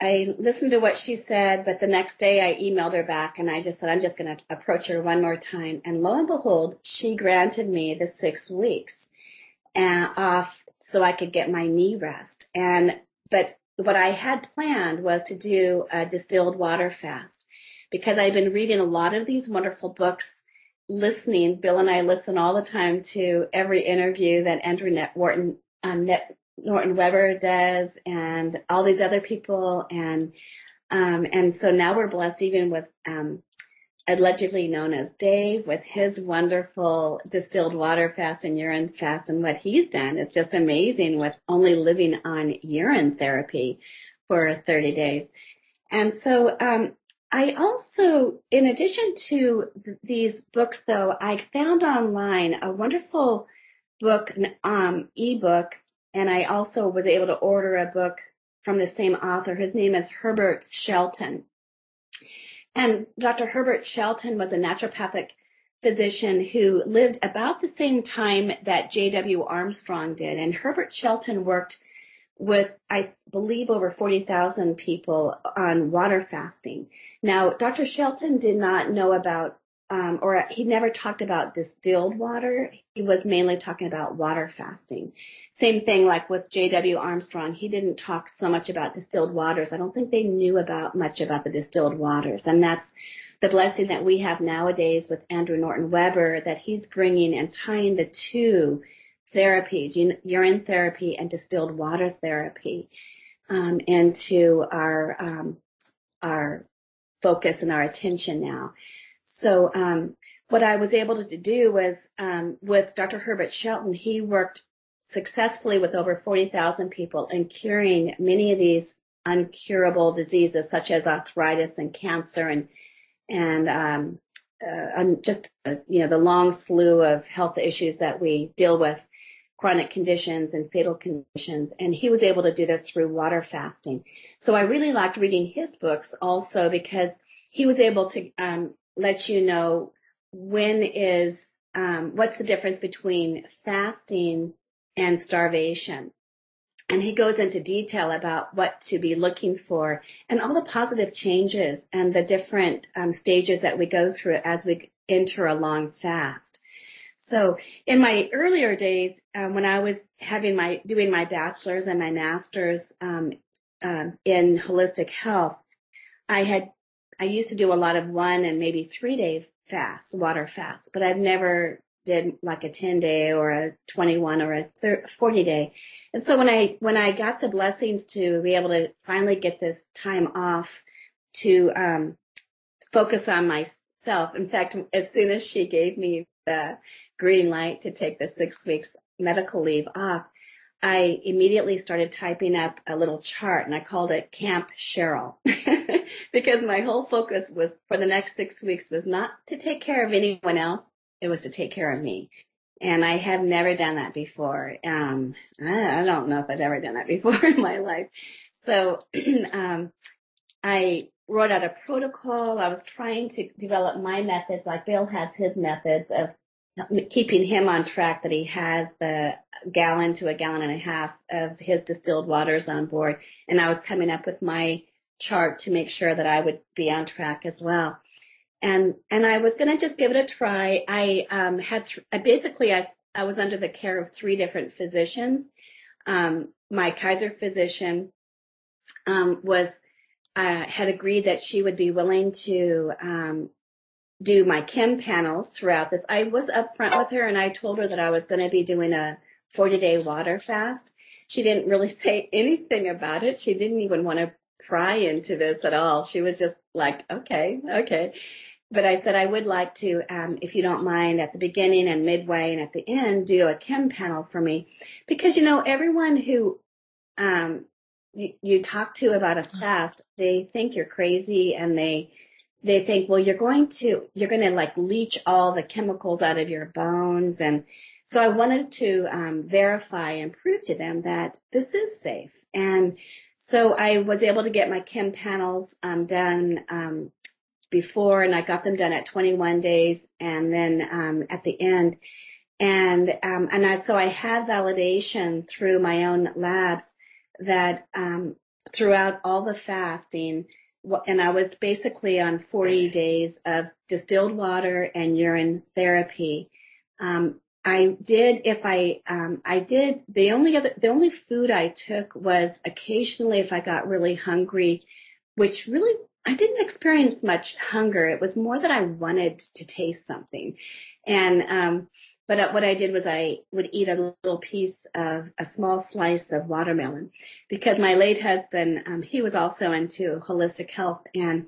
Speaker 2: I listened to what she said, but the next day I emailed her back and I just said, I'm just going to approach her one more time. And lo and behold, she granted me the six weeks uh, off so I could get my knee rest. And, but what I had planned was to do a distilled water fast because I've been reading a lot of these wonderful books, listening. Bill and I listen all the time to every interview that Andrew Net Wharton, um, Net, Norton Webber does and all these other people. And, um, and so now we're blessed even with, um, allegedly known as Dave with his wonderful distilled water fast and urine fast and what he's done. It's just amazing with only living on urine therapy for 30 days. And so, um, I also, in addition to th- these books though, I found online a wonderful book, um, ebook, and I also was able to order a book from the same author. His name is Herbert Shelton. And Dr. Herbert Shelton was a naturopathic physician who lived about the same time that J.W. Armstrong did. And Herbert Shelton worked with, I believe, over 40,000 people on water fasting. Now, Dr. Shelton did not know about um, or he never talked about distilled water. He was mainly talking about water fasting. Same thing like with J.W. Armstrong. He didn't talk so much about distilled waters. I don't think they knew about much about the distilled waters. And that's the blessing that we have nowadays with Andrew Norton Webber that he's bringing and tying the two therapies, urine therapy and distilled water therapy, um, into our, um, our focus and our attention now. So um, what I was able to do was um, with Dr. Herbert Shelton, he worked successfully with over 40,000 people in curing many of these uncurable diseases such as arthritis and cancer and and um, uh, just uh, you know the long slew of health issues that we deal with chronic conditions and fatal conditions and he was able to do this through water fasting so i really liked reading his books also because he was able to um, let you know when is um, what's the difference between fasting and starvation. And he goes into detail about what to be looking for and all the positive changes and the different um, stages that we go through as we enter a long fast. So in my earlier days, um, when I was having my doing my bachelor's and my master's um, uh, in holistic health, I had I used to do a lot of one and maybe three day fasts, water fasts, but I've never did like a 10 day or a 21 or a 40 day. And so when I, when I got the blessings to be able to finally get this time off to, um, focus on myself. In fact, as soon as she gave me the green light to take the six weeks medical leave off, I immediately started typing up a little chart and I called it Camp Cheryl because my whole focus was for the next six weeks was not to take care of anyone else. It was to take care of me. And I have never done that before. Um, I, I don't know if I've ever done that before in my life. So, um, I wrote out a protocol. I was trying to develop my methods like Bill has his methods of keeping him on track that he has the gallon to a gallon and a half of his distilled waters on board. And I was coming up with my chart to make sure that I would be on track as well. And, and I was going to just give it a try. I, um, had, th- I basically, I, I was under the care of three different physicians. Um, my Kaiser physician, um, was, uh, had agreed that she would be willing to, um, do my chem panels throughout this. I was upfront with her and I told her that I was going to be doing a 40 day water fast. She didn't really say anything about it. She didn't even want to pry into this at all. She was just like, okay, okay. But I said I would like to, um, if you don't mind, at the beginning and midway and at the end, do a chem panel for me, because you know everyone who um, you, you talk to about a fast, they think you're crazy and they they think, well, you're going to, you're going to like leach all the chemicals out of your bones. And so I wanted to um, verify and prove to them that this is safe. And so I was able to get my chem panels um, done um, before, and I got them done at 21 days, and then um, at the end. And um, and I, so I had validation through my own labs that um, throughout all the fasting and I was basically on 40 days of distilled water and urine therapy. Um, I did, if I, um, I did, the only other, the only food I took was occasionally if I got really hungry, which really, I didn't experience much hunger. It was more that I wanted to taste something. And, um, but uh, what I did was I would eat a little piece of a small slice of watermelon because my late husband, um, he was also into holistic health and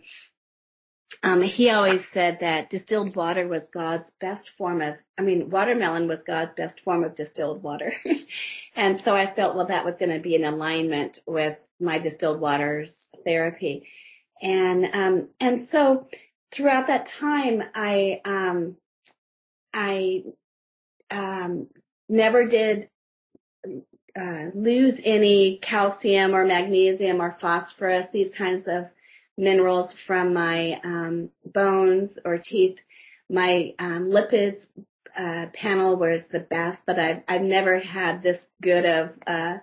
Speaker 2: um, he always said that distilled water was God's best form of, I mean, watermelon was God's best form of distilled water. and so I felt, well, that was going to be in alignment with my distilled waters therapy. And, um, and so throughout that time, I, um, I, um, never did uh, lose any calcium or magnesium or phosphorus, these kinds of minerals from my um, bones or teeth. My um, lipids uh, panel was the best, but I've, I've never had this good of uh,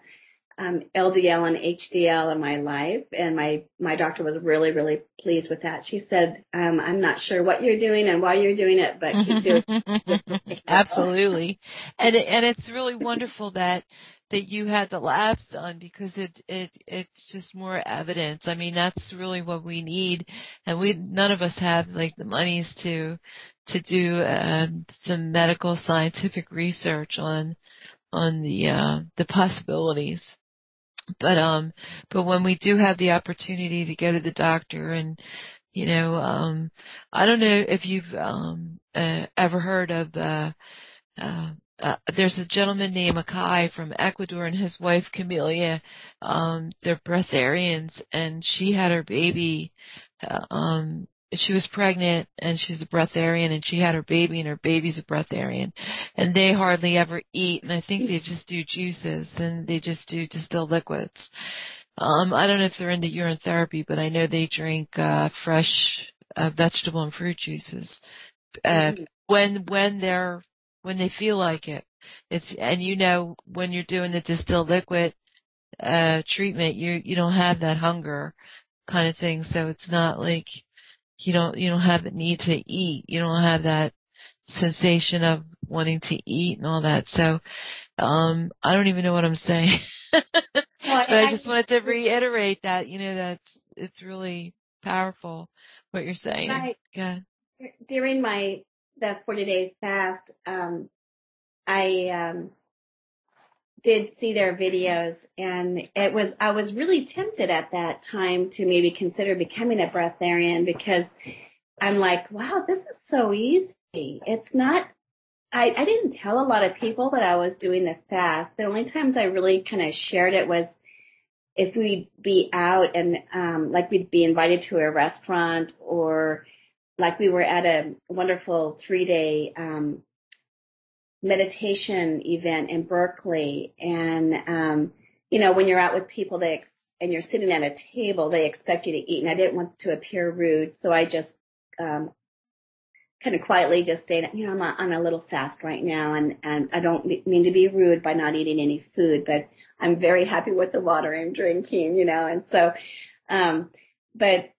Speaker 2: um, LDL and HDL in my life, and my my doctor was really really pleased with that. She said, um, "I'm not sure what you're doing and why you're doing it, but keep doing it."
Speaker 1: Absolutely, and and it's really wonderful that that you had the labs done because it it it's just more evidence. I mean, that's really what we need, and we none of us have like the monies to to do um, some medical scientific research on on the uh, the possibilities. But um, but when we do have the opportunity to go to the doctor and you know, um, I don't know if you've um, uh, ever heard of uh, uh, uh, there's a gentleman named Akahi from Ecuador and his wife Camila. Um, they're breatharians, and she had her baby. Uh, um, she was pregnant, and she's a breatharian, and she had her baby, and her baby's a breatharian, and they hardly ever eat, and I think they just do juices and they just do distilled liquids. Um, I don't know if they're into urine therapy, but I know they drink uh, fresh uh, vegetable and fruit juices. Uh, mm-hmm. when when they're when they feel like it. It's and you know when you're doing the distilled liquid uh treatment, you you don't have that hunger kind of thing. So it's not like you don't you don't have the need to eat. You don't have that sensation of wanting to eat and all that. So um I don't even know what I'm saying. well, but I, I just wanted to reiterate that, you know, that's it's really powerful what you're saying. Right.
Speaker 2: Yeah. During my the 40 day fast, um, I um, did see their videos, and it was I was really tempted at that time to maybe consider becoming a breatharian because I'm like, wow, this is so easy. It's not. I, I didn't tell a lot of people that I was doing the fast. The only times I really kind of shared it was if we'd be out and um, like we'd be invited to a restaurant or like we were at a wonderful three day um, meditation event in Berkeley, and um, you know when you're out with people, they ex- and you're sitting at a table, they expect you to eat, and I didn't want to appear rude, so I just um, kind of quietly just stayed. You know, I'm on a little fast right now, and and I don't mean to be rude by not eating any food, but I'm very happy with the water I'm drinking, you know, and so. Um, but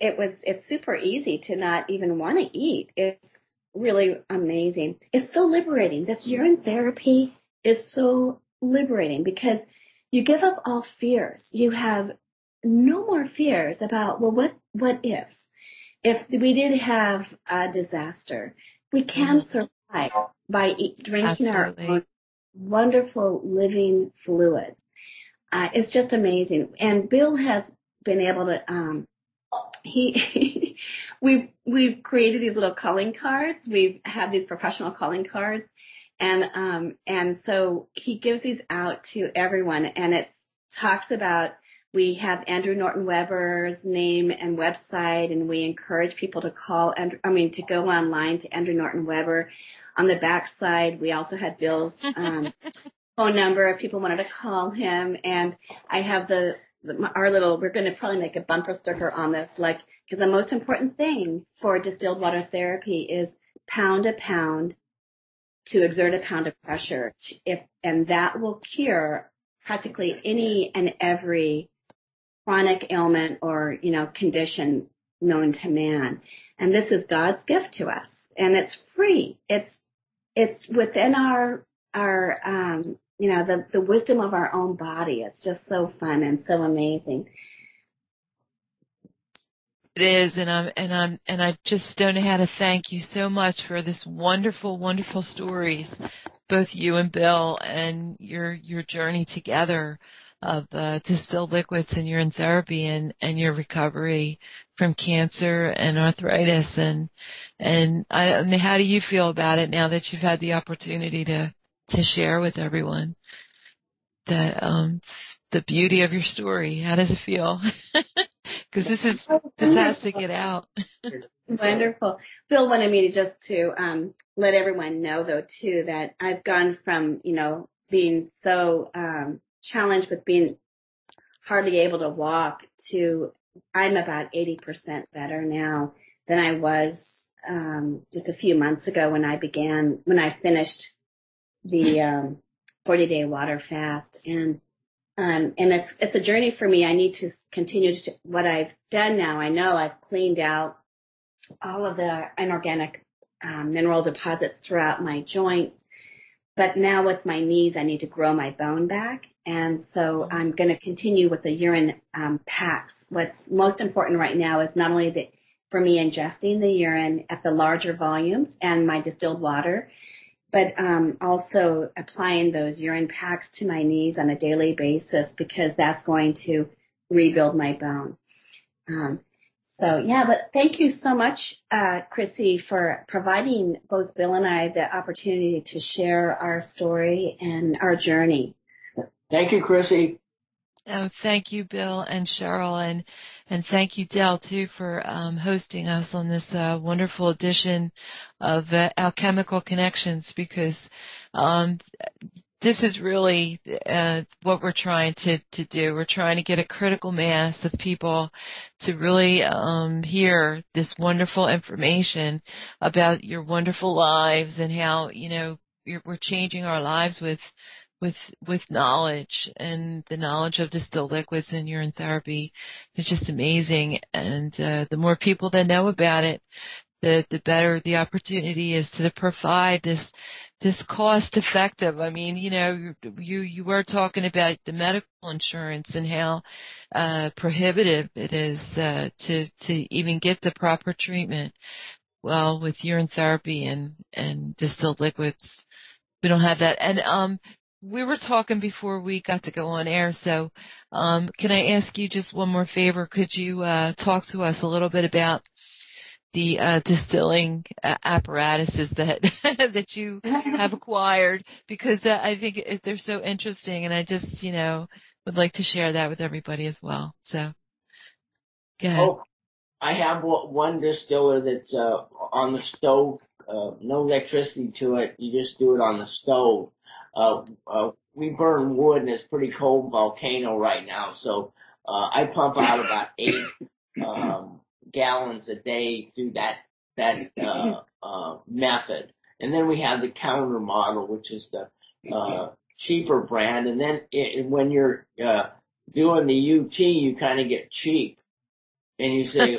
Speaker 2: it was it's super easy to not even want to eat. It's really amazing. It's so liberating. That's urine therapy is so liberating because you give up all fears. You have no more fears about well what what ifs. If we did have a disaster, we can mm-hmm. survive by drinking Absolutely. our wonderful living fluids. Uh, it's just amazing. And Bill has been able to um, he we've we've created these little calling cards. We've had these professional calling cards, and um and so he gives these out to everyone, and it talks about we have Andrew Norton Webber's name and website, and we encourage people to call. and I mean, to go online to Andrew Norton Webber. On the back side, we also had Bill's um, phone number if people wanted to call him, and I have the our little, we're going to probably make a bumper sticker on this, like, because the most important thing for distilled water therapy is pound a pound to exert a pound of pressure. If, and that will cure practically any and every chronic ailment or, you know, condition known to man. And this is God's gift to us. And it's free. It's, it's within our, our, um, you know, the, the wisdom of our own body. It's just so fun and so amazing.
Speaker 1: It is, and I'm, and I'm, and I just don't know how to thank you so much for this wonderful, wonderful stories, both you and Bill, and your your journey together. of uh, distilled liquids in therapy and and your recovery from cancer and arthritis and and I, mean, how do you feel about it now that you've had the opportunity to to share with everyone that um the beauty of your story how does it feel because this is this has to get out.
Speaker 2: Wonderful. Bill wanted me to just to um, let everyone know though too that I've gone from you know being so um, challenged with being hardly able to walk to I'm about 80% better now than I was um, just a few months ago when I began when I finished the um, 40 day water fast. And um, and it's it's a journey for me. I need to continue to what I've done now. I know I've cleaned out all of the inorganic um, mineral deposits throughout my joints. But now with my knees, I need to grow my bone back. And so. I'm going to continue with the urine um, packs. What's most important right now is not only the, for me ingesting the urine at the larger volumes and my distilled water, but um, also applying those urine packs to my knees on a daily basis because that's going to rebuild my bone. Um, so yeah, but thank you so much, uh, Chrissy, for providing both Bill and I the opportunity to share our story and our journey.
Speaker 3: Thank you, Chrissy.
Speaker 1: Oh, thank you, Bill and Cheryl, and and thank you, Del, too, for um, hosting us on this uh, wonderful edition of uh, Alchemical Connections. Because um, this is really uh, what we're trying to, to do. We're trying to get a critical mass of people to really um, hear this wonderful information about your wonderful lives and how you know we're changing our lives with with with knowledge and the knowledge of distilled liquids and urine therapy is just amazing. And uh, the more people that know about it, the the better the opportunity is to provide this this cost effective. I mean, you know, you you were talking about the medical insurance and how uh, prohibitive it is uh, to to even get the proper treatment. Well, with urine therapy and and distilled liquids, we don't have that. And um, we were talking before we got to go on air. So, um, can I ask you just one more favor? Could you uh, talk to us a little bit about the uh, distilling uh, apparatuses that that you have acquired because uh, I think it, they're so interesting, and I just you know would like to share that with everybody as well. So, go ahead. Oh,
Speaker 3: I have one distiller that's uh, on the stove, uh, no electricity to it. You just do it on the stove. Uh, uh, we burn wood, and it's pretty cold volcano right now, so uh, I pump out about eight. Um, gallons a day through that that uh, uh, method. And then we have the counter model, which is the uh, cheaper brand. And then it, when you're uh, doing the UT, you kind of get cheap, and you say,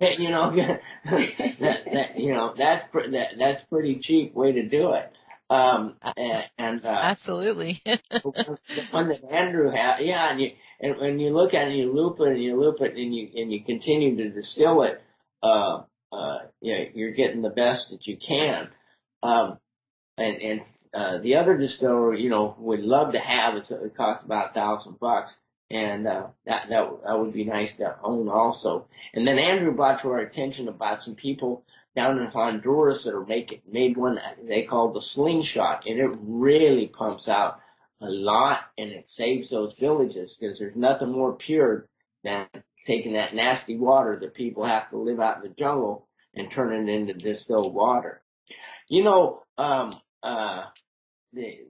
Speaker 3: you know, that, that you know that's that that's pretty cheap way to do it. Um, and, and uh,
Speaker 1: absolutely.
Speaker 3: the one that Andrew had, yeah, and you and when you look at it, you loop it and you loop it and you and you continue to distill it, uh, uh, you know, you're getting the best that you can. Um, and and uh, the other distiller, you know, would love to have is it costs about a thousand bucks, and uh, that that that would be nice to own also. And then Andrew brought to our attention about some people down in Honduras that are making made one they call the slingshot, and it really pumps out a lot, and it saves those villages because there's nothing more pure than taking that nasty water that people have to live out in the jungle and turning it into distilled water. You know, um, uh, the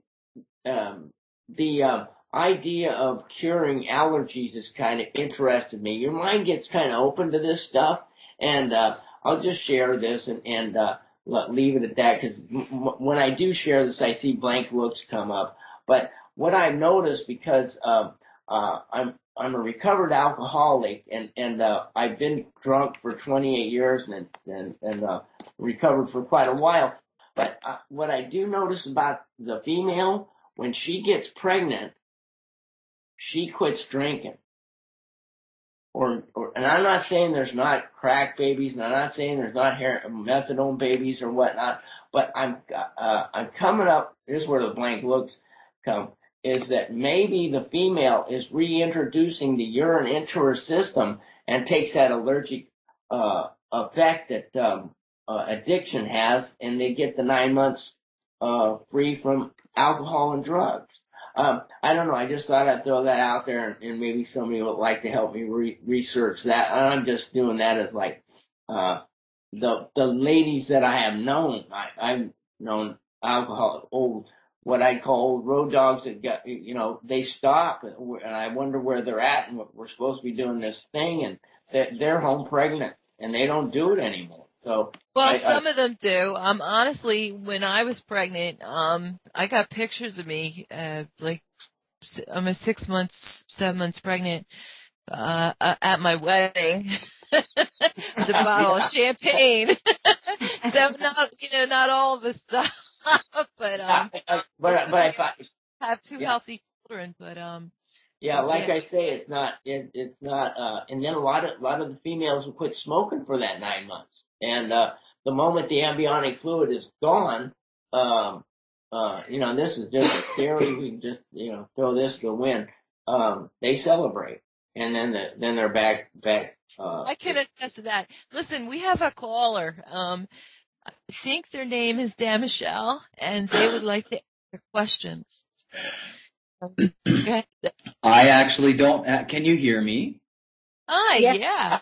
Speaker 3: um, the um, idea of curing allergies has kind of interested me. Your mind gets kind of open to this stuff, and uh, I'll just share this and, and uh, leave it at that because m- when I do share this, I see blank looks come up. But what I've noticed because um, uh, I'm I'm a recovered alcoholic and and uh, I've been drunk for 28 years and and and uh, recovered for quite a while. But uh, what I do notice about the female when she gets pregnant, she quits drinking or, or and I'm not saying there's not crack babies, and I'm not saying there's not hair, methadone babies or whatnot, but I'm uh, I'm coming up. Here's where the blank looks come. is that maybe the female is reintroducing the urine into her system and takes that allergic uh, effect that um, uh, addiction has, and they get the nine months uh, free from alcohol and drugs. Um, I don't know. I just thought I'd throw that out there, and, and maybe somebody would like to help me re- research that. I'm just doing that as like uh, the the ladies that I have known. I, I've known alcohol, old what I call road dogs that got you know they stop, and, I wonder where they're at, and we're supposed to be doing this thing, and they're, they're home pregnant, and they don't do it anymore. So
Speaker 1: well,
Speaker 3: I,
Speaker 1: some
Speaker 3: I,
Speaker 1: of them do. Um, honestly, when I was pregnant, um, I got pictures of me, uh, like almost six months, seven months pregnant, uh, at my wedding. with a bottle yeah. of champagne. so not, you know, not all of the stuff, but um,
Speaker 3: but but I thought
Speaker 1: have two yeah. healthy children, but um.
Speaker 3: Yeah, like yeah. I say, it's not. It, it's not. Uh, and then a lot of a lot of the females will quit smoking for that nine months. And uh, the moment the amniotic fluid is gone, um, uh, you know, this is just a theory. We can just, you know, throw this to the wind. Um, they celebrate, and then the, then they're back back. Uh,
Speaker 1: I can attest to that. Listen, we have a caller. Um, I think their name is Dan Michelle, and they would like to ask questions.
Speaker 5: Um, I actually don't. Uh, can you hear me?
Speaker 1: Hi. Yeah. yeah.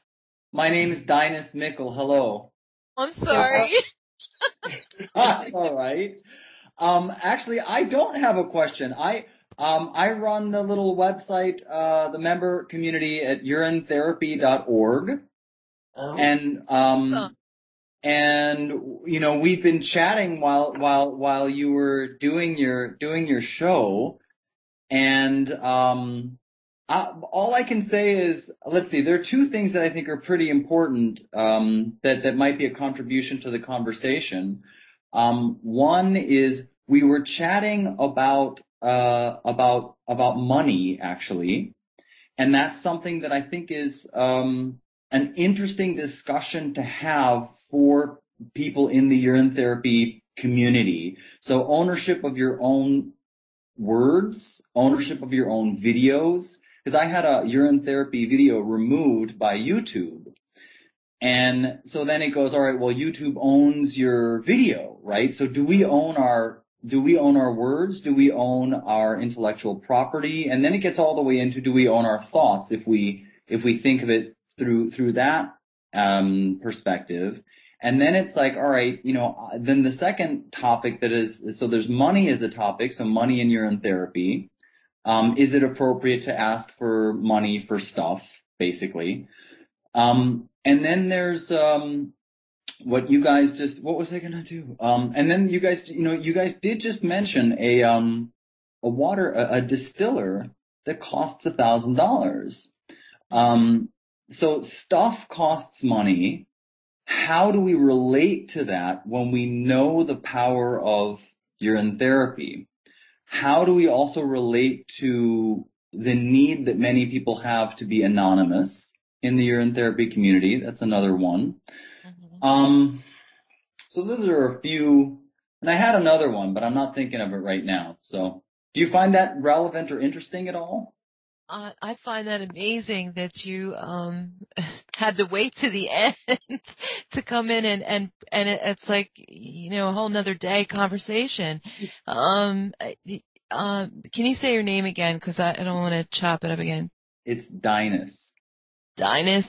Speaker 5: My name is Dinus Mickle. Hello.
Speaker 1: I'm sorry.
Speaker 5: all right. Um, actually, I don't have a question. I um, I run the little website, uh, the member community at urinetherapy.org, oh. and um, huh. and you know we've been chatting while while while you were doing your doing your show, and um, uh, all I can say is, let's see, there are two things that I think are pretty important um, that that might be a contribution to the conversation. Um, one is we were chatting about uh, about about money actually, and that's something that I think is um, an interesting discussion to have for people in the urine therapy community. So ownership of your own words, ownership of your own videos, because I had a urine therapy video removed by YouTube. And so then it goes, all right, well, YouTube owns your video, right? So do we own our, do we own our words? Do we own our intellectual property? And then it gets all the way into, do we own our thoughts if we, if we think of it through, through that, um, perspective. And then it's like, all right, you know, then the second topic that is, so there's money as a topic, so money in urine therapy. Um, is it appropriate to ask for money for stuff, basically? Um, and then there's um, what you guys just. What was I gonna do? Um, and then you guys, you know, you guys did just mention a um, a water a, a distiller that costs a thousand dollars. Um, so stuff costs money. How do we relate to that when we know the power of urine therapy? How do we also relate to the need that many people have to be anonymous in the urine therapy community? That's another one. Mm-hmm. Um, so those are a few, and I had another one, but I'm not thinking of it right now. So do you find that relevant or interesting at all?
Speaker 1: I, I find that amazing that you um had to wait to the end to come in and and and it's like you know a whole another day conversation. Um, um, can you say your name again? Because I, I don't want to chop it up again.
Speaker 5: It's Dinus.
Speaker 1: Dinus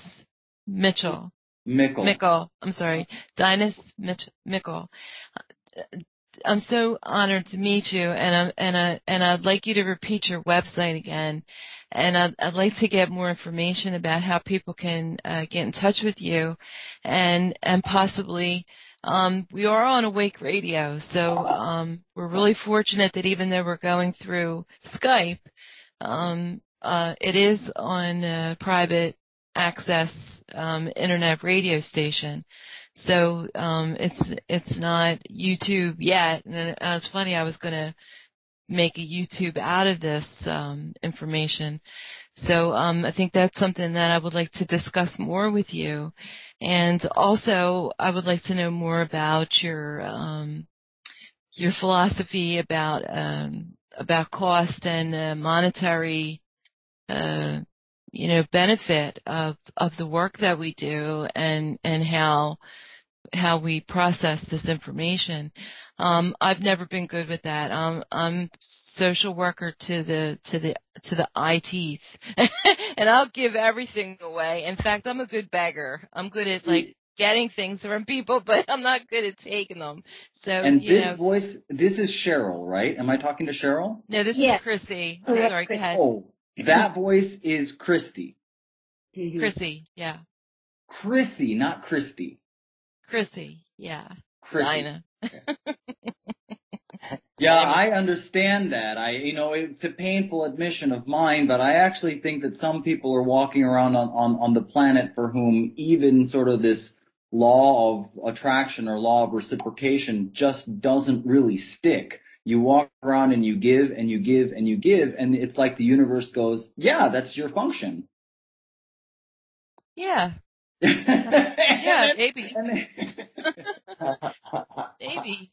Speaker 1: Mitchell.
Speaker 5: Mickle.
Speaker 1: Mickle. I'm sorry. Dinus Mitch- Mickle. I'm so honored to meet you, and I'm, and I, and I'd like you to repeat your website again, and I'd, I'd like to get more information about how people can uh, get in touch with you, and and possibly. Um, we are on Awake Radio, so um, we're really fortunate that even though we're going through Skype, um, uh, it is on private access um, internet radio station. So um, it's it's not YouTube yet, and it's funny. I was going to make a YouTube out of this um, information. So um, I think that's something that I would like to discuss more with you, and also I would like to know more about your um, your philosophy about um, about cost and uh, monetary, uh, you know, benefit of of the work that we do and and how how we process this information. Um, I've never been good with that. Um, I'm social worker to the to the to the eye teeth, and I'll give everything away. In fact, I'm a good beggar. I'm good at like getting things from people, but I'm not good at taking them. So
Speaker 5: And
Speaker 1: you
Speaker 5: this
Speaker 1: know,
Speaker 5: voice, this is Cheryl, right? Am I talking to Cheryl?
Speaker 1: no, this
Speaker 2: Yes.
Speaker 1: is Chrissy.
Speaker 2: Oh, that's
Speaker 1: Sorry, go ahead,
Speaker 5: Oh, that voice is Christy.
Speaker 2: Mhm.
Speaker 1: Chrissy. Yeah,
Speaker 5: Chrissy, not Christy.
Speaker 1: Chrissy. Yeah,
Speaker 5: Chrissy. Yeah, I understand that. I, you know, it's a painful admission of mine, but I actually think that some people are walking around on, on, on the planet for whom even sort of this law of attraction or law of reciprocation just doesn't really stick. You walk around and you give and you give and you give, and it's like the universe goes, yeah, that's your function.
Speaker 1: Yeah, yeah, maybe, maybe.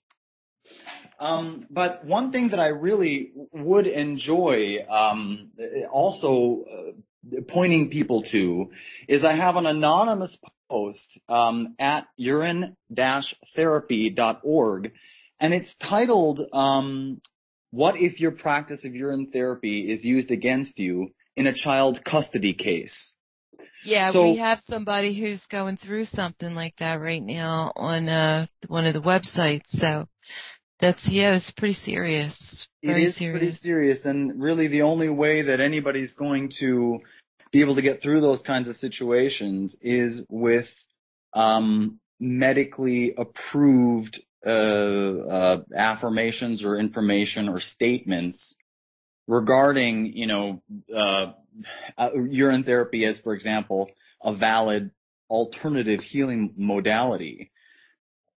Speaker 5: Um, but one thing that I really would enjoy um, also uh, pointing people to is I have an anonymous post um, at urine-therapy.org, and it's titled um, "What if your practice of urine therapy is used against you in a child custody case?"
Speaker 1: Yeah,
Speaker 5: So-
Speaker 1: we have somebody who's going through something like that right now on uh one of the websites. So that's yeah, it's pretty serious. Very
Speaker 5: it is
Speaker 1: serious.
Speaker 5: pretty serious, and really the only way that anybody's going to be able to get through those kinds of situations is with um, medically approved uh, uh, affirmations or information or statements regarding, you know, uh, uh, urine therapy as, for example, a valid alternative healing modality.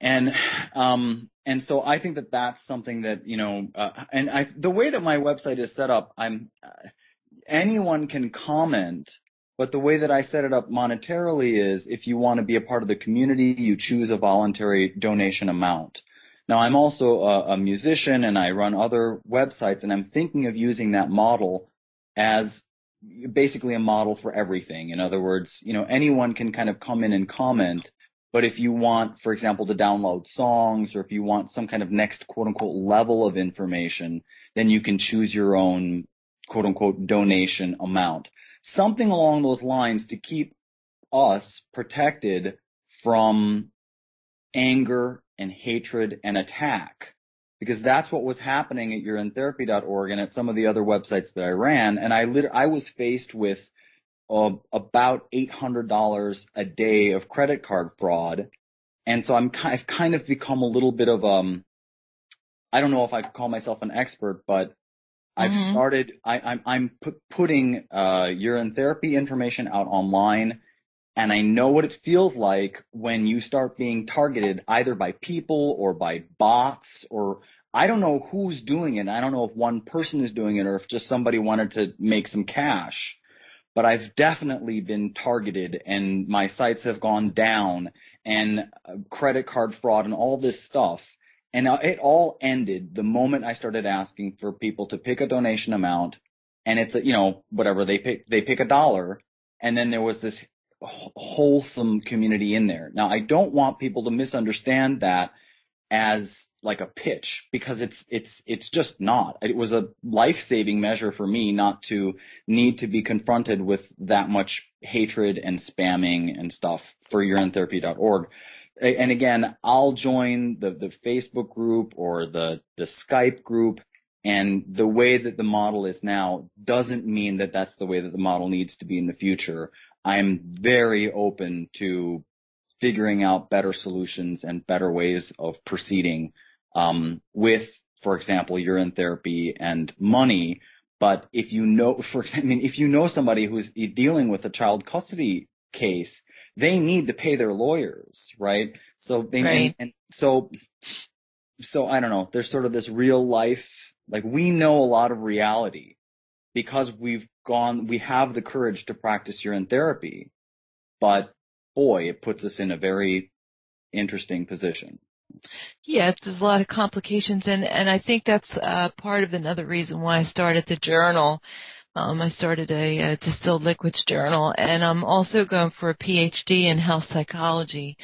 Speaker 5: And um, and so I think that that's something that you know, uh, and I the way that my website is set up, I'm uh, anyone can comment, but the way that I set it up monetarily is if you want to be a part of the community, you choose a voluntary donation amount. Now I'm also a, a musician and I run other websites, and I'm thinking of using that model as basically a model for everything. In other words, you know, anyone can kind of come in and comment. But if you want, for example, to download songs or if you want some kind of next quote unquote level of information, then you can choose your own quote unquote donation amount. Something along those lines to keep us protected from anger and hatred and attack. Because that's what was happening at urinetherapy.org and at some of the other websites that I ran. And I lit- I was faced with uh, about $800 a day of credit card fraud. And so I'm I've kind of become a little bit of um I don't know if I could call myself an expert, but I've
Speaker 1: Mhm.
Speaker 5: started I, I'm I'm pu- putting uh urine therapy information out online and I know what it feels like when you start being targeted either by people or by bots or I don't know who's doing it. I don't know if one person is doing it or if just somebody wanted to make some cash but I've definitely been targeted and my sites have gone down and uh, credit card fraud and all this stuff. And it all ended the moment I started asking for people to pick a donation amount and it's a, you know, whatever they pick, they pick a dollar and then there was this wholesome community in there. Now I don't want people to misunderstand that as like a pitch because it's it's it's just not. It was a life-saving measure for me not to need to be confronted with that much hatred and spamming and stuff for urinetherapy.org. And again, I'll join the the Facebook group or the the Skype group and the way that the model is now doesn't mean that that's the way that the model needs to be in the future. I'm very open to figuring out better solutions and better ways of proceeding um, with, for example, urine therapy and money. But if you know, for example, I mean, if you know somebody who's dealing with a child custody case, they need to pay their lawyers, right? So they
Speaker 1: Right.
Speaker 5: and, and so so I don't know. There's sort of this real life, like we know a lot of reality because we've gone, we have the courage to practice urine therapy, but boy, it puts us in a very interesting position.
Speaker 1: Yeah, there's a lot of complications, and and I think that's uh, part of another reason why I started the journal. Um, I started a, a distilled liquids journal, and I'm also going for a PhD in health psychology.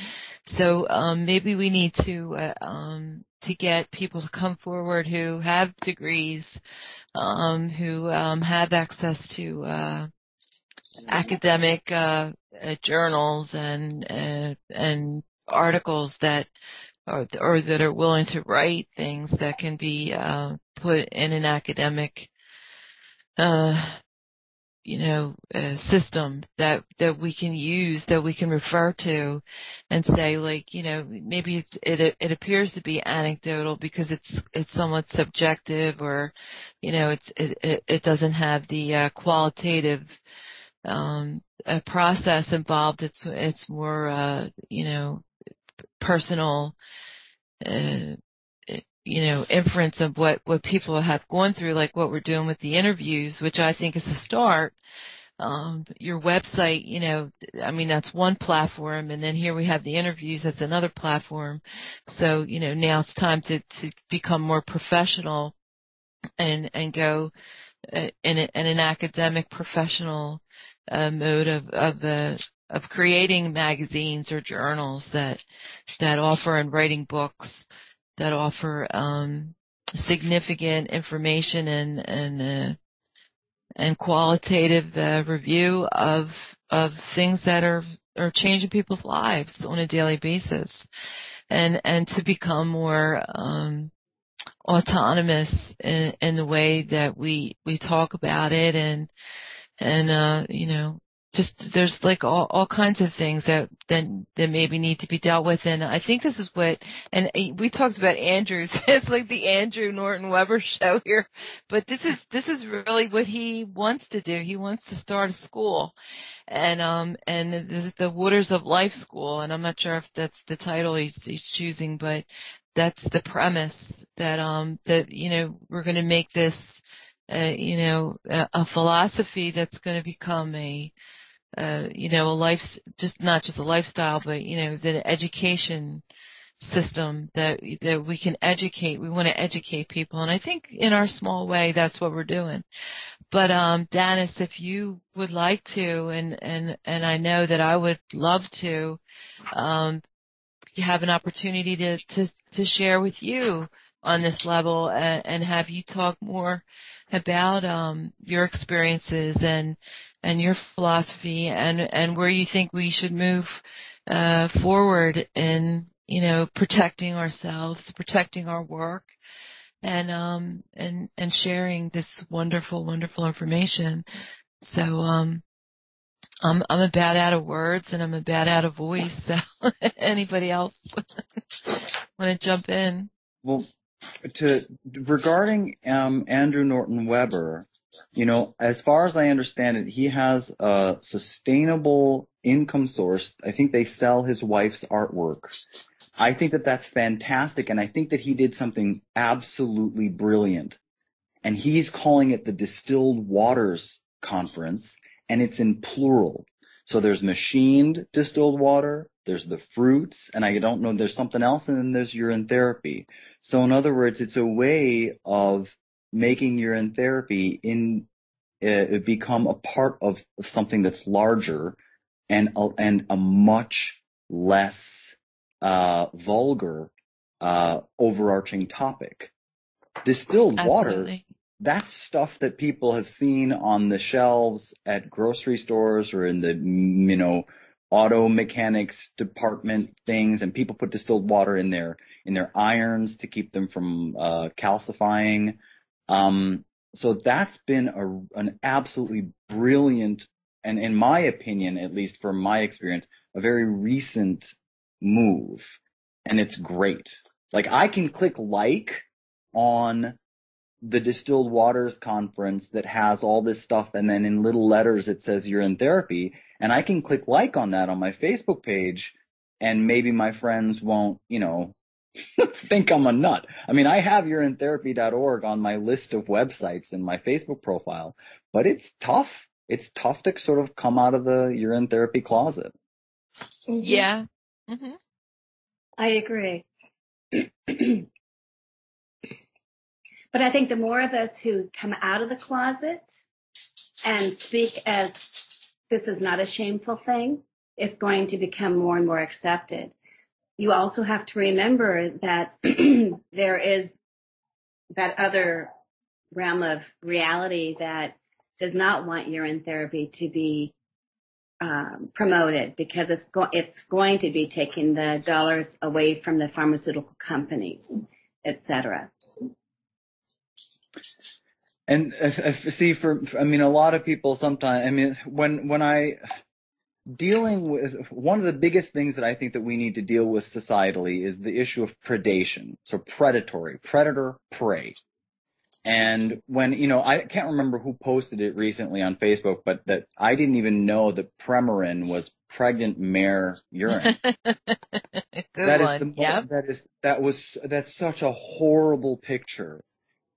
Speaker 1: So um, maybe we need to uh, um, to get people to come forward who have degrees, um, who um, have access to uh, academic uh, uh, journals and uh, and articles that or, or that are willing to write things that can be uh, put in an academic uh, you know, uh, system that that we can use that we can refer to, and say like, you know, maybe it's, it it appears to be anecdotal because it's it's somewhat subjective, or, you know, it's it it doesn't have the uh, qualitative um, uh, process involved. It's it's more, uh, you know, personal. Uh, you know, inference of what, what people have gone through, like what we're doing with the interviews, which I think is a start. Um, your website, you know, I mean, that's one platform. And then here we have the interviews. That's another platform. So, you know, now it's time to, to become more professional and, and go uh, in, a, in an academic professional uh, mode of, of the, of creating magazines or journals that, that offer and writing books that offer um, significant information and and uh, and qualitative uh, review of of things that are are changing people's lives on a daily basis, and and to become more um, autonomous in, in the way that we we talk about it and and uh, you know just there's like all, all kinds of things that then that maybe need to be dealt with and I think this is what and we talked about Andrews it's like the Andrew Norton Webber show here but this is this is really what he wants to do. He wants to start a school and um and the, the Waters of Life School and I'm not sure if that's the title he's, he's choosing but that's the premise that um that you know we're going to make this uh, you know a, a philosophy that's going to become a uh, you know, a life, just not just a lifestyle, but you know, the education system that that we can educate. We want to educate people, and I think in our small way, that's what we're doing. But um, Danis, if you would like to, and and and I know that I would love to, um, have an opportunity to to to share with you on this level and, and have you talk more about um, your experiences and and your philosophy and and where you think we should move uh, forward in you know protecting ourselves, protecting our work, and um and and sharing this wonderful wonderful information. So um I'm I'm a bad out of words and I'm a bad out of voice. So anybody else want to jump in?
Speaker 5: Well, to regarding um, Andrew Norton Webber, you know, as far as I understand it, he has a sustainable income source. I think they sell his wife's artwork. I think that that's fantastic, and I think that he did something absolutely brilliant. And he's calling it the Distilled Waters Conference, and it's in plural. So there's machined distilled water, there's the fruits, and I don't know, there's something else, and then there's urine therapy. So in other words, it's a way of making urine therapy in uh, become a part of, something that's larger and uh, and a much less uh, vulgar uh, overarching topic. Distilled
Speaker 1: Absolutely.
Speaker 5: water that's stuff that people have seen on the shelves at grocery stores or in the you know auto mechanics department things and people put distilled water in their in their irons to keep them from uh, calcifying um, so that's been a, an absolutely brilliant and in my opinion at least from my experience a very recent move. And it's great. Like i can click like on the distilled waters conference that has all this stuff and then in little letters it says urine therapy and I can click like on that on my Facebook page and maybe my friends won't, you know, think I'm a nut. I mean, I have urinetherapy.org on my list of websites in my Facebook profile, but it's tough. It's tough to sort of come out of the urine therapy closet.
Speaker 1: Mm-hmm. Yeah. Mm-hmm.
Speaker 2: I agree. but I think the more of us who come out of the closet and speak as this is not a shameful thing, it's going to become more and more accepted. You also have to remember that there is that other realm of reality that does not want urine therapy to be um, promoted because it's go- it's going to be taking the dollars away from the pharmaceutical companies, et cetera.
Speaker 5: And uh, uh, see, for I mean, a lot of people sometimes. I mean, when when I dealing with one of the biggest things that I think that we need to deal with societally is the issue of predation. So predatory, predator, prey. And when, you know, I can't remember who posted it recently on Facebook, but that I didn't even know that Premarin was pregnant mare urine.
Speaker 1: Good
Speaker 5: that
Speaker 1: one.
Speaker 5: is the
Speaker 1: yep.
Speaker 5: that is that was that's such a horrible picture.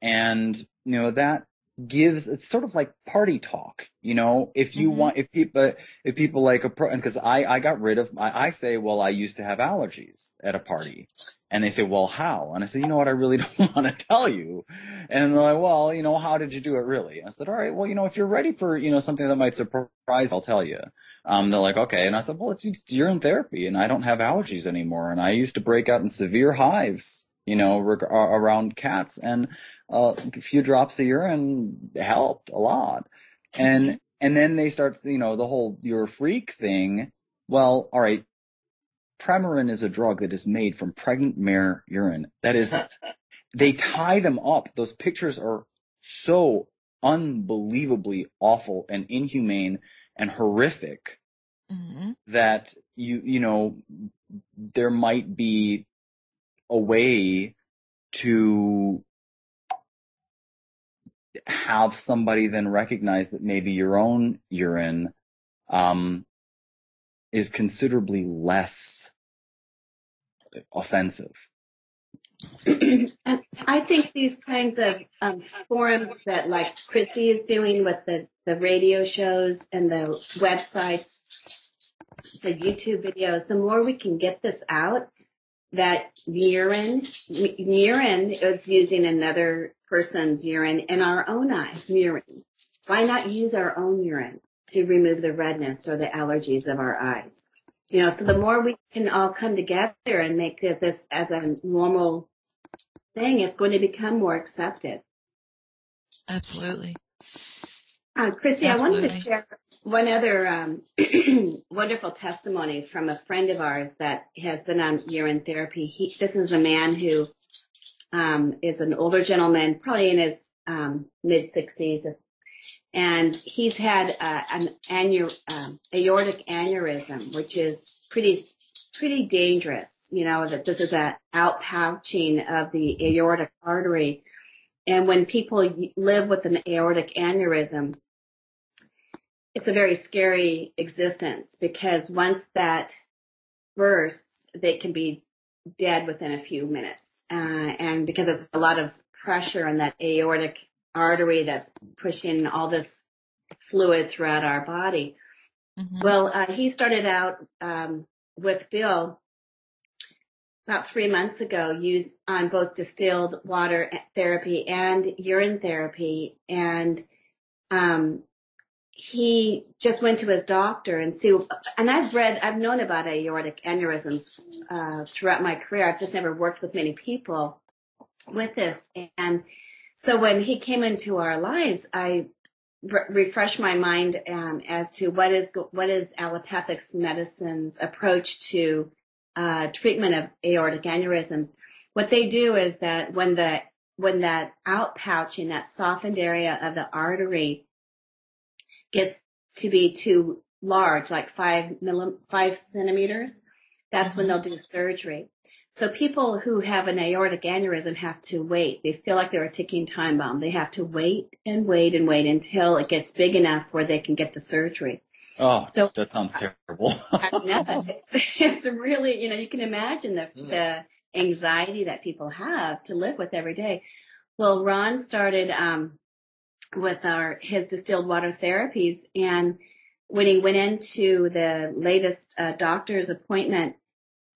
Speaker 5: And you know that gives it's sort of like party talk you know? If you
Speaker 1: Mhm.
Speaker 5: want if people if people like a pro because i i got rid of I, I say well i used to have allergies at a party. And they say well how? And i say you know what? I really don't want to tell you. And they're like well you know how did you do it really? I said all right well you know if you're ready for you know something that might surprise i'll tell you. Um they're like okay. And i said well it's, it's in therapy and i don't have allergies anymore and i used to break out in severe hives you know reg- around cats. And a few drops of urine helped a lot. And and then they start, you know, the whole you're a freak thing. Well, all right. Premarin is a drug that is made from pregnant mare urine. That is, they tie them up. Those pictures are so unbelievably awful and inhumane and horrific
Speaker 1: hmm
Speaker 5: that you you know there might be a way to have somebody then recognize that maybe your own urine um, is considerably less offensive.
Speaker 2: I think these kinds of um, forums that like Chrissy is doing with the, the radio shows and the websites, the YouTube videos, the more we can get this out, that urine, urine is using another person's urine in our own eyes, urine. Why not use our own urine to remove the redness or the allergies of our eyes? You know, so the more we can all come together and make this as a normal thing, it's going to become more accepted.
Speaker 1: Absolutely.
Speaker 2: Uh, Chrissy, I wanted to share one other um, wonderful testimony from a friend of ours that has been on urine therapy. He, this is a man who um, is an older gentleman, probably in his um, mid 60s, and he's had uh, an annu- um, aortic aneurysm, which is pretty pretty dangerous. You know that this is an outpouching of the aortic artery, and when people live with an aortic aneurysm, it's a very scary existence because once that bursts, they can be dead within a few minutes. Uh, and because of a lot of pressure on that aortic artery that's pushing all this fluid throughout our body.
Speaker 1: Mhm.
Speaker 2: Well, uh, he started out um, with Bill about three months ago, used on both distilled water therapy and urine therapy, and um, he just went to his doctor and see. And I've read, I've known about aortic aneurysms uh, throughout my career. I've just never worked with many people with this, and so when he came into our lives, I re- refreshed my mind um, as to what is what is allopathic medicine's approach to uh, treatment of aortic aneurysms. What they do is that when the when that outpouching, that softened area of the artery gets to be too large, like five millim, five centimeters, that's when they'll do surgery. So people who have an aortic aneurysm have to wait. They feel like they're a ticking time bomb. They have to wait and wait and wait until it gets big enough where they can get the surgery.
Speaker 5: Oh,
Speaker 2: So-
Speaker 5: that sounds terrible.
Speaker 2: I know. It's, it's really, you know, you can imagine the,
Speaker 5: Mm.
Speaker 2: the anxiety that people have to live with every day. Well, Ron started, um, with our, his distilled water therapies and when he went into the latest uh, doctor's appointment,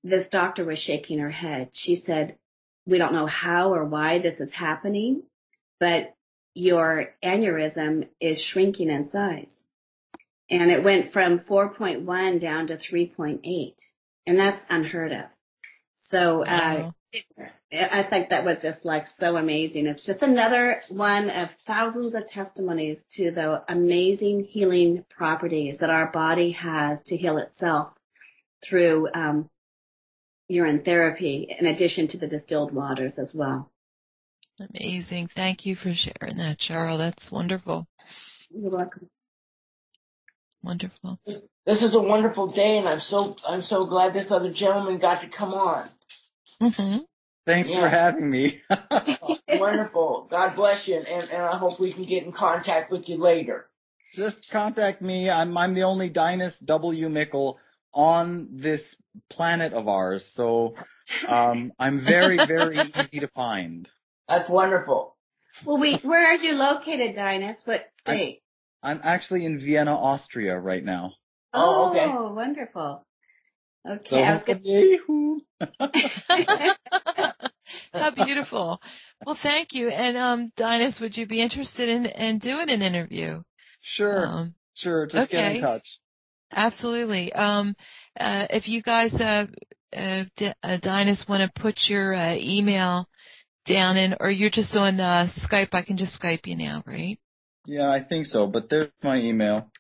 Speaker 2: this doctor was shaking her head. She said, we don't know how or why this is happening, but your aneurysm is shrinking in size. And it went from 4.1 down to 3.8. And that's unheard of. So, uh, I think that was just like so amazing. It's just another one of thousands of testimonies to the amazing healing properties that our body has to heal itself through um, urine therapy, in addition to the distilled waters as well.
Speaker 1: Amazing. Thank you for sharing that, Cheryl. That's wonderful.
Speaker 2: You're welcome.
Speaker 1: Wonderful.
Speaker 3: This is a wonderful day, and I'm so I'm so glad this other gentleman got to come on.
Speaker 1: Mm-hmm.
Speaker 5: Thanks
Speaker 3: Yeah.
Speaker 5: for having me.
Speaker 3: Wonderful. God bless you, and, and I hope we can get in contact with you later.
Speaker 5: Just contact me. I'm I'm the only Dinus W. Mickle on this planet of ours, so um, I'm very very easy to find.
Speaker 3: That's wonderful.
Speaker 2: Well, we, where are you located, Dinus? What state?
Speaker 5: I'm actually in Vienna, Austria right now.
Speaker 3: Oh, okay.
Speaker 2: wonderful. Okay,
Speaker 5: So
Speaker 2: I was going
Speaker 5: yahoo.
Speaker 1: How beautiful. Well, thank you. And um, Dinus, would you be interested in, in doing an interview?
Speaker 5: Sure,
Speaker 1: Um,
Speaker 5: sure. Just get in touch.
Speaker 1: absolutely. Um, uh, if you guys, uh, uh, D- uh Dinus, want to put your uh, email down in, or you're just on uh, Skype, I can just Skype you now, right?
Speaker 5: Yeah, I think so. But there's my email.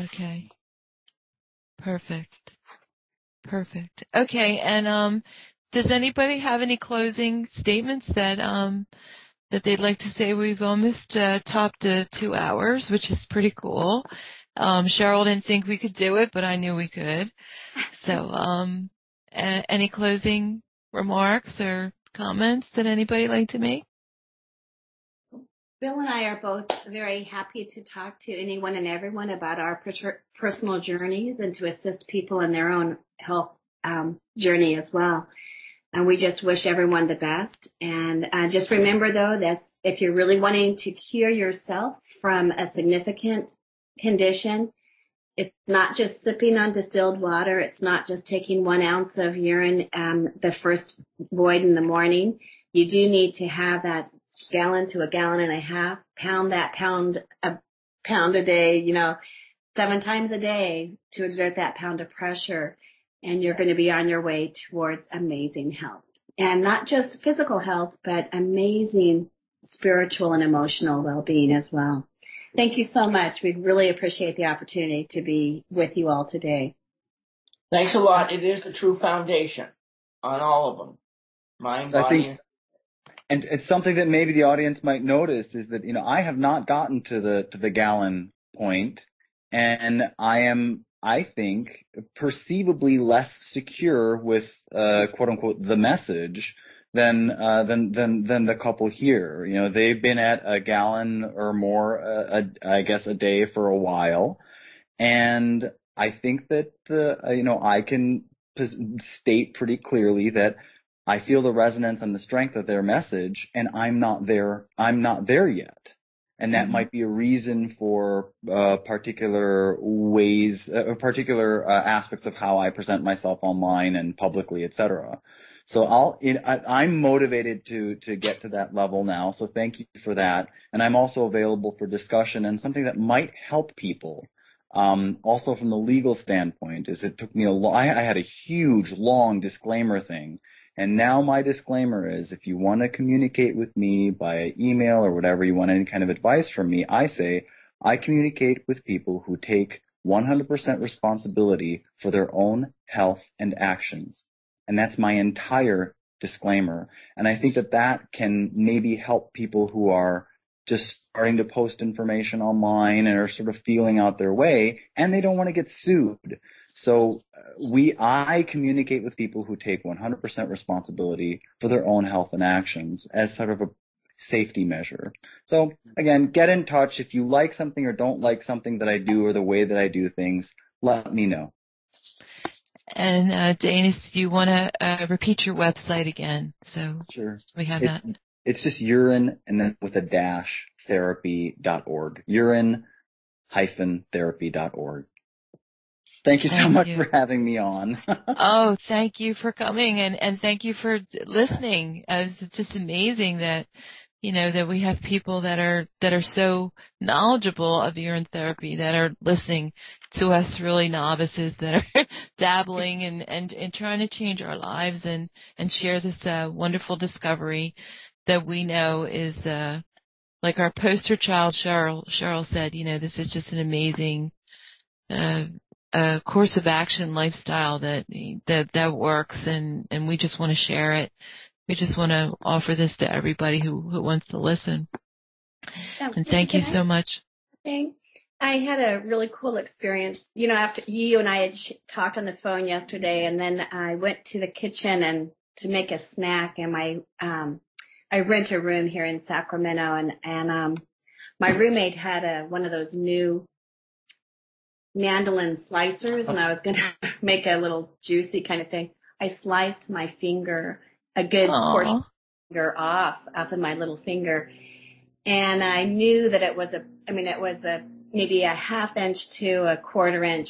Speaker 1: Okay. Perfect. Perfect. Okay, and um does anybody have any closing statements that um that they'd like to say? We've almost uh, topped uh, two hours, which is pretty cool. Um, Cheryl didn't think we could do it, but I knew we could. So, um, a- any closing remarks or comments that anybody like to make?
Speaker 2: Bill and I are both very happy to talk to anyone and everyone about our personal journeys and to assist people in their own health um, journey as well. And we just wish everyone the best. And uh, just remember, though, that if you're really wanting to cure yourself from a significant condition, it's not just sipping on distilled water. It's not just taking one ounce of urine um, the first void in the morning. You do need to have that gallon to a gallon and a half, pound that pound a pound a day, you know, seven times a day to exert that pound of pressure. And you're going to be on your way towards amazing health. And not just physical health, but amazing spiritual and emotional well-being as well. Thank you so much. We really appreciate the opportunity to be with you all today.
Speaker 3: Thanks a lot. It is the true foundation on all of them. Mind,
Speaker 5: I
Speaker 3: body,
Speaker 5: think-
Speaker 3: and
Speaker 5: And it's something that maybe the audience might notice is that, you know, I have not gotten to the, to the gallon point and I am, I think, perceivably less secure with, uh, quote unquote, the message than, uh, than, than, than the couple here. You know, they've been at a gallon or more, uh, a, I guess, a day for a while. And I think that, the, uh, you know, I can state pretty clearly that I feel the resonance and the strength of their message and I'm not there, I'm not there yet. And that
Speaker 1: Mhm.
Speaker 5: might be a reason for uh, particular ways, uh, particular uh, aspects of how I present myself online and publicly, etc. So I'll, it, I, I'm motivated to to get to that level now. So thank you for that. And I'm also available for discussion and something that might help people. Um, also from the legal standpoint, is it took me a long, I, I had a huge long disclaimer thing and now my disclaimer is if you want to communicate with me by email or whatever you want any kind of advice from me, I say I communicate with people who take 100% responsibility for their own health and actions. And that's my entire disclaimer. And I think that that can maybe help people who are just starting to post information online and are sort of feeling out their way and they don't want to get sued. So uh, we, I communicate with people who take 100% responsibility for their own health and actions as sort of a safety measure. So again, get in touch. If you like something or don't like something that I do or the way that I do things, let me know.
Speaker 1: And uh, Danis, do you want to uh, repeat your website again? So
Speaker 5: Sure.
Speaker 1: we have
Speaker 5: It's,
Speaker 1: that.
Speaker 5: it's just urine and then with a dash therapy.org. Urine hyphen therapy.org. Thank you so
Speaker 1: Thank
Speaker 5: much
Speaker 1: you.
Speaker 5: for having me on.
Speaker 1: oh, thank you for coming and, and thank you for listening. Uh, It's just amazing that, you know, that we have people that are, that are so knowledgeable of urine therapy that are listening to us really novices that are dabbling and, and, and trying to change our lives and, and share this, uh, wonderful discovery that we know is, uh, like our poster child, Cheryl, Cheryl said, you know, this is just an amazing, uh, a course of action lifestyle that that that works and and we just want to share it we just want to offer this to everybody who who wants to listen and thank you
Speaker 2: I
Speaker 1: so much
Speaker 2: thing. I had a really cool experience. You know, after you and I had sh- talked on the phone yesterday, and then I went to the kitchen and to make a snack, and my um, I rent a room here in Sacramento, and and um, my roommate had a one of those new mandolin slicers, and I was going to make a little juicy kind of thing. I sliced my finger, a good portion
Speaker 1: Aw.
Speaker 2: finger off off of my little finger and I knew that it was a I mean it was a maybe a half inch to a quarter inch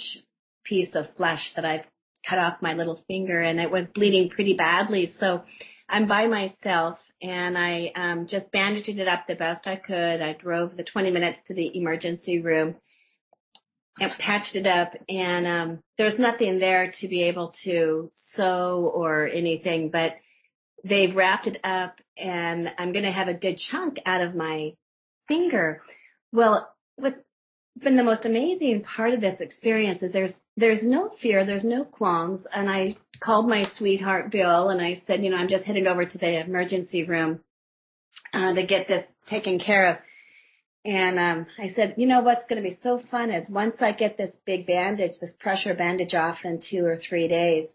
Speaker 2: piece of flesh that I cut off my little finger and it was bleeding pretty badly so I'm by myself and I um just bandaged it up the best I could. I drove the 20 minutes to the emergency room and patched it up and um there was nothing there to be able to sew or anything but they've wrapped it up and I'm going to have a good chunk out of my finger. Well, what's been the most amazing part of this experience is there's, there's no fear, there's no qualms. And I called my sweetheart Bill and I said, you know, I'm just heading over to the emergency room, uh, to get this taken care of. And um, I said, you know what's going to be so fun is once I get this big bandage, this pressure bandage off in two or three days,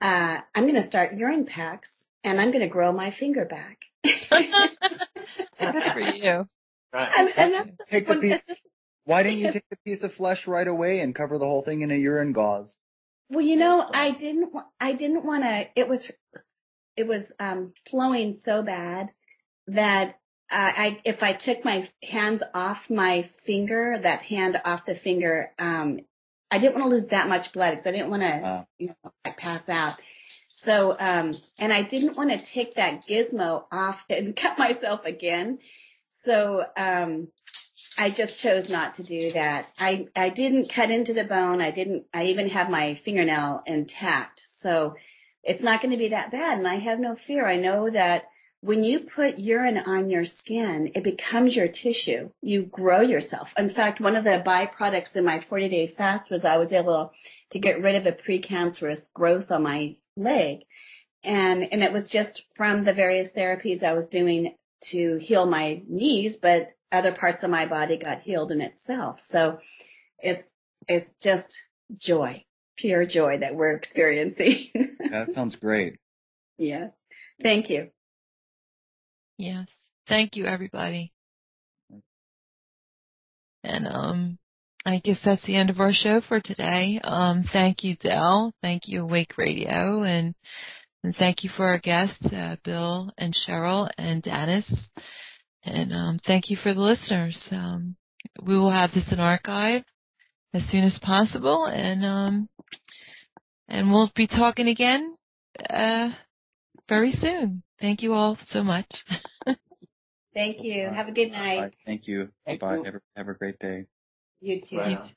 Speaker 2: uh, I'm going to start urine packs and I'm going to grow my finger back.
Speaker 1: good for you
Speaker 2: and, and that's
Speaker 5: Take the piece.
Speaker 2: just-
Speaker 5: Why didn't you take the piece of flesh right away and cover the whole thing in a urine gauze?
Speaker 2: well, you know, I didn't, wa- I didn't want to. It was, it was um, flowing so bad that I, if I took my hands off my finger, that hand off the finger, um, I didn't want to lose that much blood because I didn't want to
Speaker 5: Uh,
Speaker 2: you know, like pass out. So, um, and I didn't want to take that gizmo off and cut myself again. So, um, I just chose not to do that. I, I didn't cut into the bone. I didn't, I even have my fingernail intact. So it's not going to be that bad. And I have no fear. I know that when you put urine on your skin, it becomes your tissue. You grow yourself. In fact, one of the byproducts in my 40 day fast was I was able to get rid of a precancerous growth on my leg. And, and it was just from the various therapies I was doing to heal my knees, but other parts of my body got healed in itself. So it's, it's just joy, pure joy that we're experiencing.
Speaker 5: that sounds great.
Speaker 2: yes. Thank you.
Speaker 1: Yes thank you everybody and um I guess that's the end of our show for today. Um, thank you, Del. Thank you, Awake Radio, and and thank you for our guests, uh, Bill and Cheryl and Dennis. And um, thank you for the listeners. Um, we will have this in archive as soon as possible, and um, and we'll be talking again uh, very soon. Thank you all so much.
Speaker 2: Thank you. Have a good night.
Speaker 5: Bye. Thank you.
Speaker 3: Thank
Speaker 5: Bye.
Speaker 3: you.
Speaker 5: Have, a- have a great day.
Speaker 2: You too.
Speaker 3: Right on.